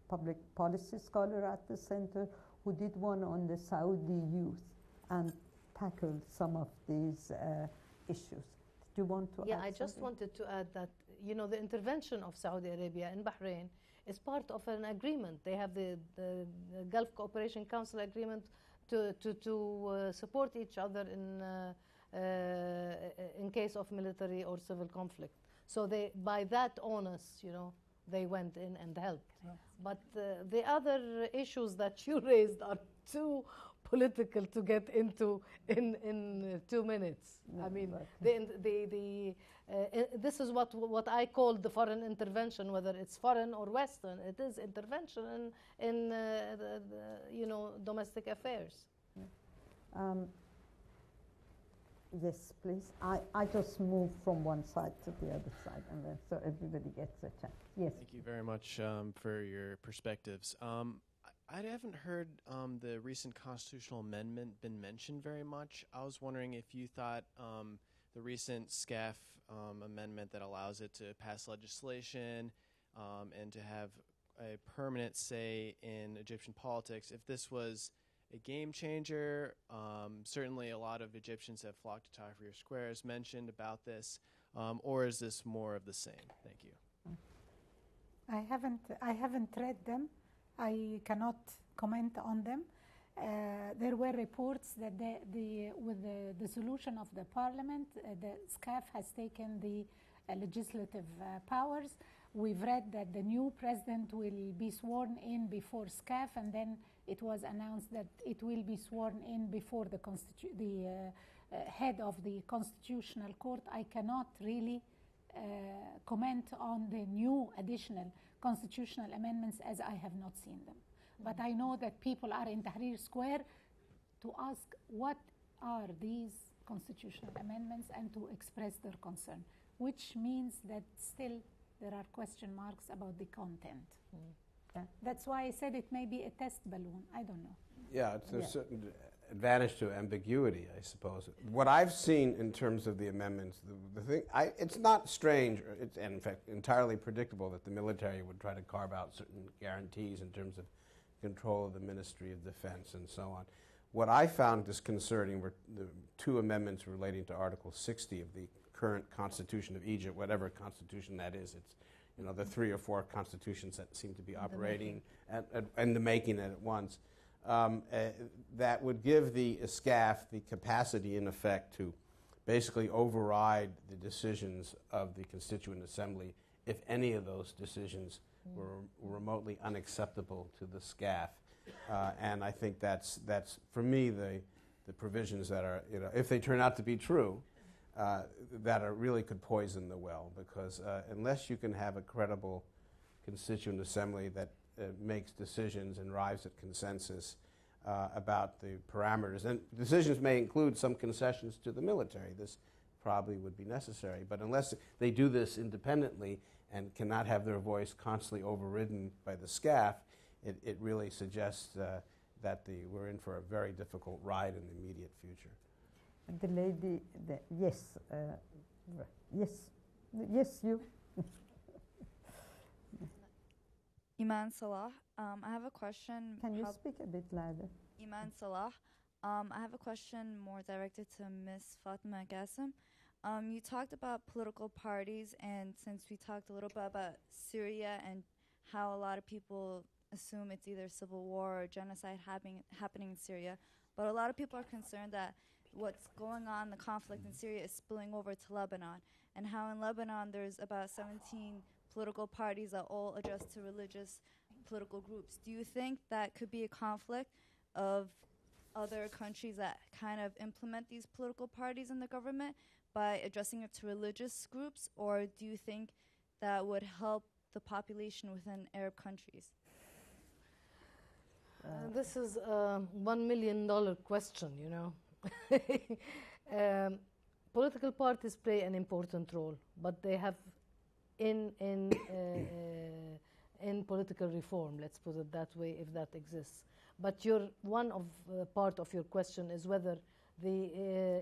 public policy scholar at the center, who did one on the Saudi youth and tackled some of these uh, issues. Did you want to Yeah, I just something? wanted to add that you know the intervention of Saudi Arabia in Bahrain is part of an agreement. They have the, the, the Gulf Cooperation Council agreement to to, to uh, support each other in uh, uh, in case of military or civil conflict. So they by that onus, you know, they went in and helped. But uh, the other issues that you raised are too political to get into in, in uh, two minutes. I mean, the, the, the, uh, this is what, what I call the foreign intervention, whether it's foreign or Western. It is intervention in, in uh, the, the, you know, domestic affairs. Um, yes, please. I, I just move from one side to the other side, and then so everybody gets a chance. Yes. Thank you very much um, for your perspectives. Um, I, I haven't heard um, the recent constitutional amendment been mentioned very much. I was wondering if you thought um, the recent SCAF um, amendment that allows it to pass legislation um, and to have a permanent say in Egyptian politics, if this was a game changer. Um, certainly, a lot of Egyptians have flocked to Tahrir Square, as mentioned about this. Um, or is this more of the same? Thank you. I haven't, I haven't read them. I cannot comment on them. Uh, there were reports that the, the, with the dissolution of the parliament, uh, the SCAF has taken the uh, legislative uh, powers. We've read that the new president will be sworn in before SCAF, and then it was announced that it will be sworn in before the, constitu- the uh, uh, head of the constitutional court. I cannot really uh, comment on the new additional constitutional amendments as I have not seen them. But I know that people are in Tahrir Square to ask what are these constitutional amendments and to express their concern, which means that still there are question marks about the content. Yeah. That's why I said it may be a test balloon. I don't know. Yeah, it's a certain advantage to ambiguity, I suppose. What I've seen in terms of the amendments, the, the thing, I, it's not strange, it's, and in fact entirely predictable that the military would try to carve out certain guarantees in terms of control of the Ministry of Defense and so on. What I found disconcerting were the two amendments relating to Article 60 of the current Constitution of Egypt, whatever constitution that is. It's you know the three or four constitutions that seem to be operating at, at, in the making it at once. Um, uh, that would give the SCAF the capacity, in effect, to basically override the decisions of the Constituent Assembly if any of those decisions were remotely unacceptable to the SCAF. Uh, and I think that's, that's for me, the, the provisions that are, you know, if they turn out to be true, uh, that are really could poison the well because uh, unless you can have a credible constituent assembly that uh, makes decisions and arrives at consensus uh, about the parameters, and decisions may include some concessions to the military. This probably would be necessary, but unless they do this independently and cannot have their voice constantly overridden by the SCAF, it, it really suggests uh, that the, we're in for a very difficult ride in the immediate future. The lady, the, yes, uh, yes, yes, you. Iman Salah. Um, I have a question. Can you prob- speak a bit louder? Iman Salah. Um, I have a question more directed to Ms. Fatima Kassem. Um, you talked about political parties, and since we talked a little bit about Syria and how a lot of people assume it's either civil war or genocide happening happening in Syria, but a lot of people are concerned that what's going on, the conflict in Syria, is spilling over to Lebanon, and how in Lebanon there's about 17 political parties that all address to religious political groups. Do you think that could be a conflict of other countries that kind of implement these political parties in the government by addressing it to religious groups, or do you think that would help the population within Arab countries? Uh, this is a one million dollar question, you know. um, political parties play an important role, but they have in in uh, uh, in political reform. Let's put it that way, if that exists. But your one of uh, part of your question is whether the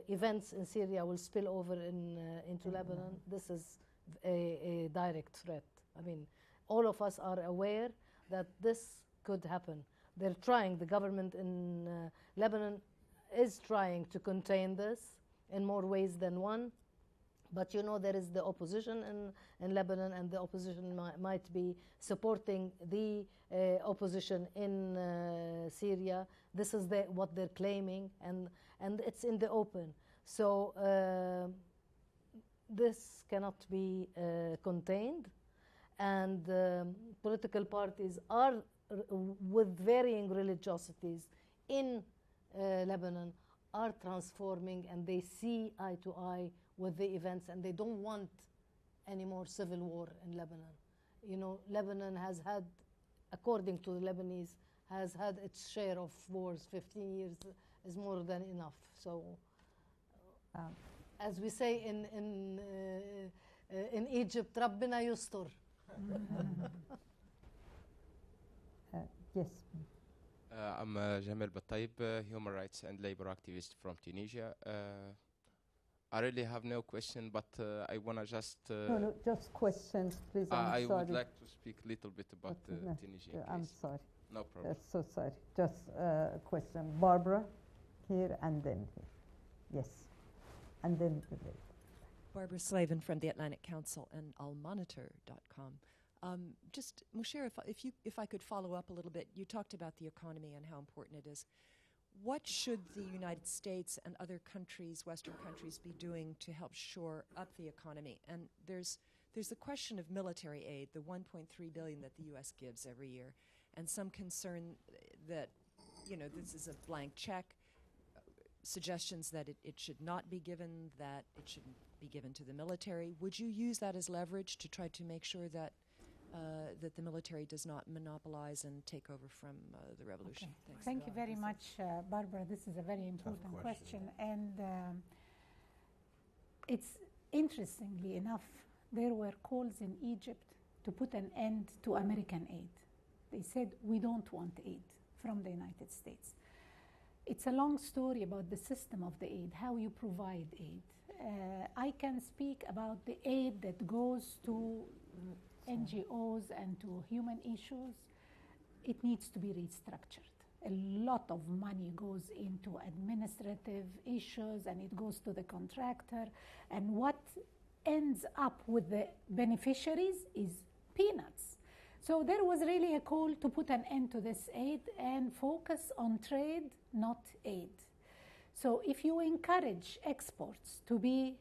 uh, events in Syria will spill over in uh, into Lebanon. This is a, a direct threat. I mean, all of us are aware that this could happen. They're trying. The government in uh, Lebanon is trying to contain this in more ways than one. But you know, there is the opposition in, in Lebanon, and the opposition mi- might be supporting the uh, opposition in uh, Syria. This is the, what they're claiming, and, and it's in the open. So uh, this cannot be uh, contained. and um, political parties are r- with varying religiosities in uh, uh, Lebanon are transforming and they see eye to eye with the events and they don't want any more civil war in Lebanon. You know, Lebanon has had, according to the Lebanese, has had its share of wars. 15 years is more than enough. So, as we say in, in, uh, uh, in Egypt, Rabbina Yustur. Uh, yes. Uh, I'm uh, Jamel Battaib, uh, human rights and labor activist from Tunisia. Uh, I really have no question, but uh, I want to just. Uh, no, no, just questions, please. I'm I sorry. would like to speak a little bit about But, the no, Tunisian I'm case. sorry. No problem. Uh, so sorry. Just uh, a question. Barbara, here and then here. Yes. And then. Barbara Slavin from the Atlantic Council and al-monitor.com. Um, just, Musher, if, if, you, if I could follow up a little bit, you talked about the economy and how important it is. What should the United States and other countries, Western countries, be doing to help shore up the economy? And there's, there's the question of military aid, the 1.3 billion that the U.S. gives every year, and some concern that, you know, this is a blank check suggestions that it, it should not be given, that it shouldn't be given to the military. Would you use that as leverage to try to make sure that uh, that the military does not monopolize and take over from uh, the revolution? Thanks. Thank you very much, uh, Barbara. This is a very important question. question. And um, it's interestingly enough, there were calls in Egypt to put an end to American aid. They said, we don't want aid from the United States. It's a long story about the system of the aid, how you provide aid. Uh, I can speak about the aid that goes to NGOs and to human issues. It needs to be restructured. A lot of money goes into administrative issues and it goes to the contractor. And what ends up with the beneficiaries is peanuts. So there was really a call to put an end to this aid and focus on trade, not aid. So if you encourage exports to be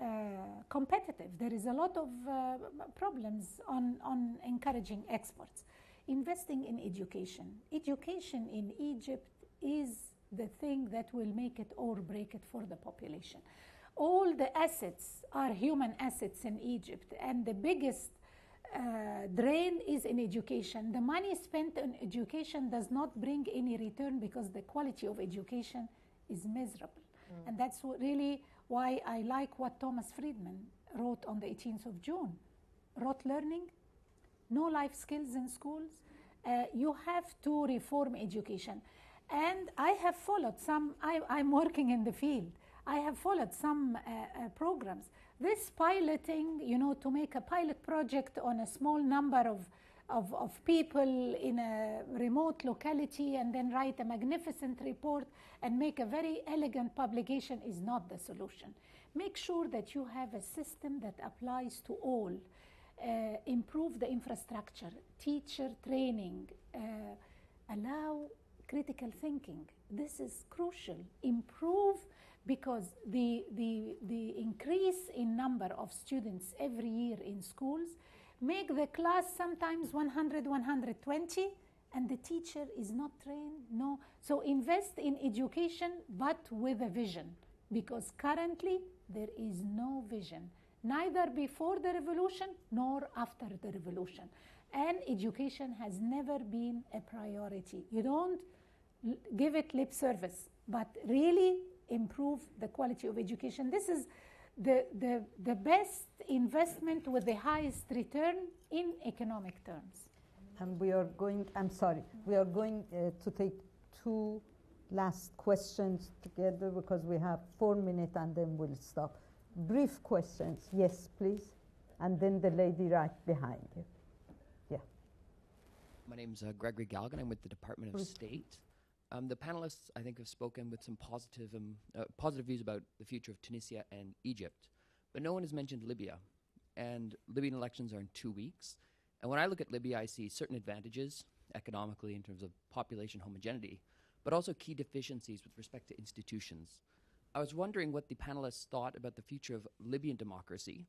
uh, competitive, there is a lot of uh, problems on, on encouraging exports. Investing in education. Education in Egypt is the thing that will make it or break it for the population. All the assets are human assets in Egypt, and the biggest uh, drain is in education. The money spent on education does not bring any return because the quality of education is miserable. And that's what really why I like what Thomas Friedman wrote on the 18th of June. Rote learning, no life skills in schools. Uh, you have to reform education. And I have followed some, I, I'm working in the field. I have followed some uh, uh, programs. This piloting, you know, to make a pilot project on a small number of, of, of people in a remote locality and then write a magnificent report and make a very elegant publication is not the solution. Make sure that you have a system that applies to all. Uh, improve the infrastructure, teacher training, uh, allow critical thinking. This is crucial. Improve because the, the, the increase in number of students every year in schools make the class sometimes 100 120 and the teacher is not trained no. So invest in education but with a vision because currently there is no vision. Neither before the revolution nor after the revolution. And education has never been a priority. You don't give it lip service but really improve the quality of education. This is the, the, the best investment with the highest return in economic terms. And we are going, I'm sorry, we are going uh, to take two last questions together because we have four minutes and then we'll stop. Brief questions, yes, please. And then the lady right behind you. Yeah. My name's uh, Gregory Galgan. I'm with the Department of Please. State. Um, the panelists, I think, have spoken with some positive, um, uh, positive views about the future of Tunisia and Egypt, but no one has mentioned Libya. And Libyan elections are in two weeks. And when I look at Libya, I see certain advantages economically in terms of population homogeneity, but also key deficiencies with respect to institutions. I was wondering what the panelists thought about the future of Libyan democracy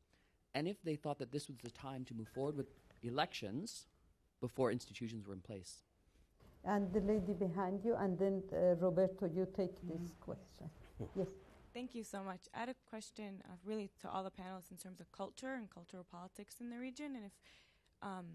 and if they thought that this was the time to move forward with elections before institutions were in place. And the lady behind you, and then uh, Roberto, you take this question. Yes. Thank you so much. I had a question uh, really to all the panelists in terms of culture and cultural politics in the region, and if um,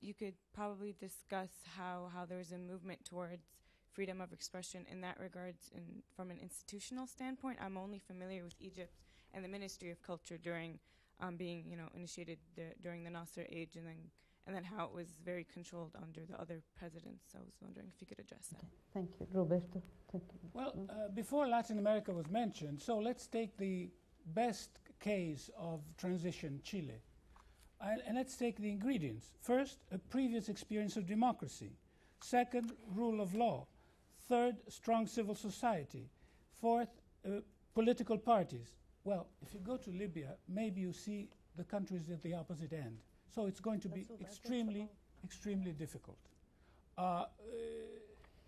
you could probably discuss how, how there's a movement towards freedom of expression in that regards in, from an institutional standpoint. I'm only familiar with Egypt and the Ministry of Culture during um, being, you know, initiated the, during the Nasser age and then and then how it was very controlled under the other presidents. So I was wondering if you could address that. Thank you. Roberto, thank you. Well, uh, before Latin America was mentioned, so let's take the best case of transition, Chile. And, and let's take the ingredients. First, a previous experience of democracy. Second, rule of law. Third, strong civil society. Fourth, uh, political parties. Well, if you go to Libya, maybe you see the countries at the opposite end. So it's going to be extremely, extremely difficult. Uh, uh,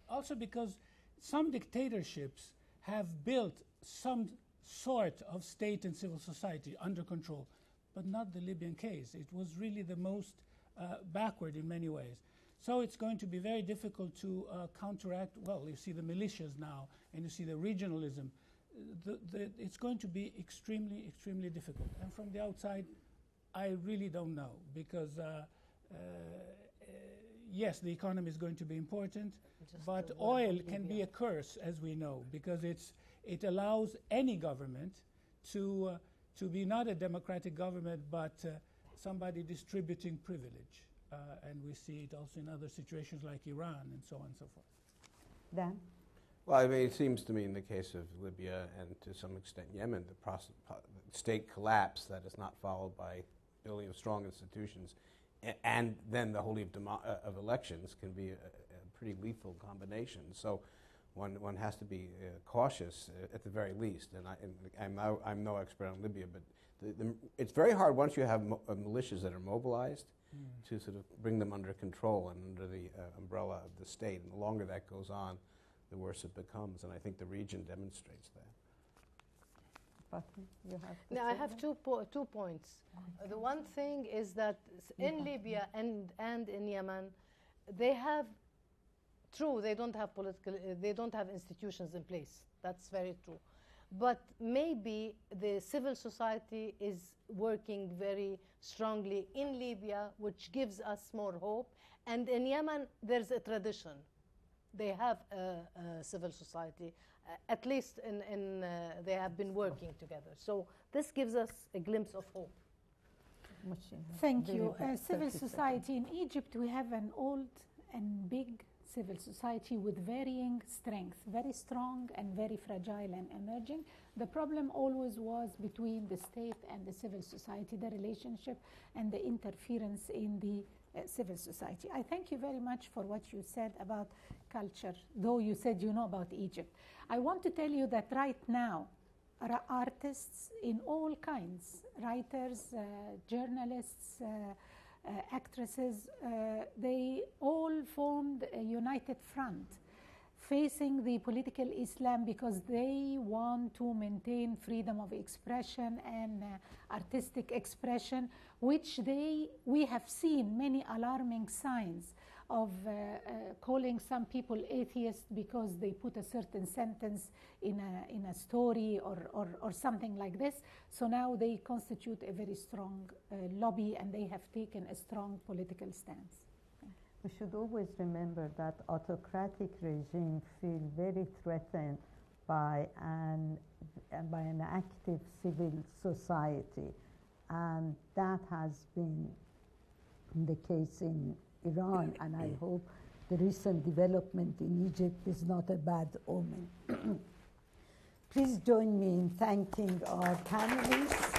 also, because some dictatorships have built some sort of state and civil society under control, but not the Libyan case. It was really the most uh, backward in many ways. So it's going to be very difficult to uh, counteract. Well, you see the militias now, and you see the regionalism. The, the, it's going to be extremely, extremely difficult. And from the outside, I really don't know because, uh, uh, uh, yes, the economy is going to be important, Just but oil can be a curse, as we know, because it's, it allows any government to, uh, to be not a democratic government, but uh, somebody distributing privilege. Uh, and we see it also in other situations like Iran and so on and so forth. Dan? Well, I mean, it seems to me in the case of Libya and to some extent Yemen, the process, state collapse that is not followed by building of strong institutions and then the holy of, demo- uh, of elections can be a, a pretty lethal combination. So one, one has to be uh, cautious uh, at the very least. And, I, and I'm, no, I'm no expert on Libya, but the, the, it's very hard once you have mo- uh, militias that are mobilized to sort of bring them under control and under the uh, umbrella of the state. And the longer that goes on, the worse it becomes. And I think the region demonstrates that. Fatima, you have I have that? two, po- two points. Uh, The one thing is that in Libya and, and in Yemen, they have, true, they don't have political, uh, they don't have institutions in place. That's very true. But maybe the civil society is working very strongly in Libya, which gives us more hope. And in Yemen, there's a tradition they have a, a civil society. Uh, at least in, in uh, they have been working together. So this gives us a glimpse of hope. Thank you. Uh, civil society in Egypt, we have an old and big civil society with varying strength, very strong and very fragile and emerging. The problem always was between the state and the civil society, the relationship and the interference in the uh, civil society. I thank you very much for what you said about culture, though you said you know about Egypt. I want to tell you that right now, artists in all kinds writers, uh, journalists, uh, uh, actresses uh, they all formed a united front facing the political Islam because they want to maintain freedom of expression and uh, artistic expression, which they we have seen many alarming signs of uh, uh, calling some people atheists because they put a certain sentence in a, in a story or, or, or something like this. So now they constitute a very strong uh, lobby and they have taken a strong political stance. We should always remember that autocratic regimes feel very threatened by an, by an active civil society. And that has been the case in Iran, and I mm-hmm. hope the recent development in Egypt is not a bad omen. Please join me in thanking our panelists.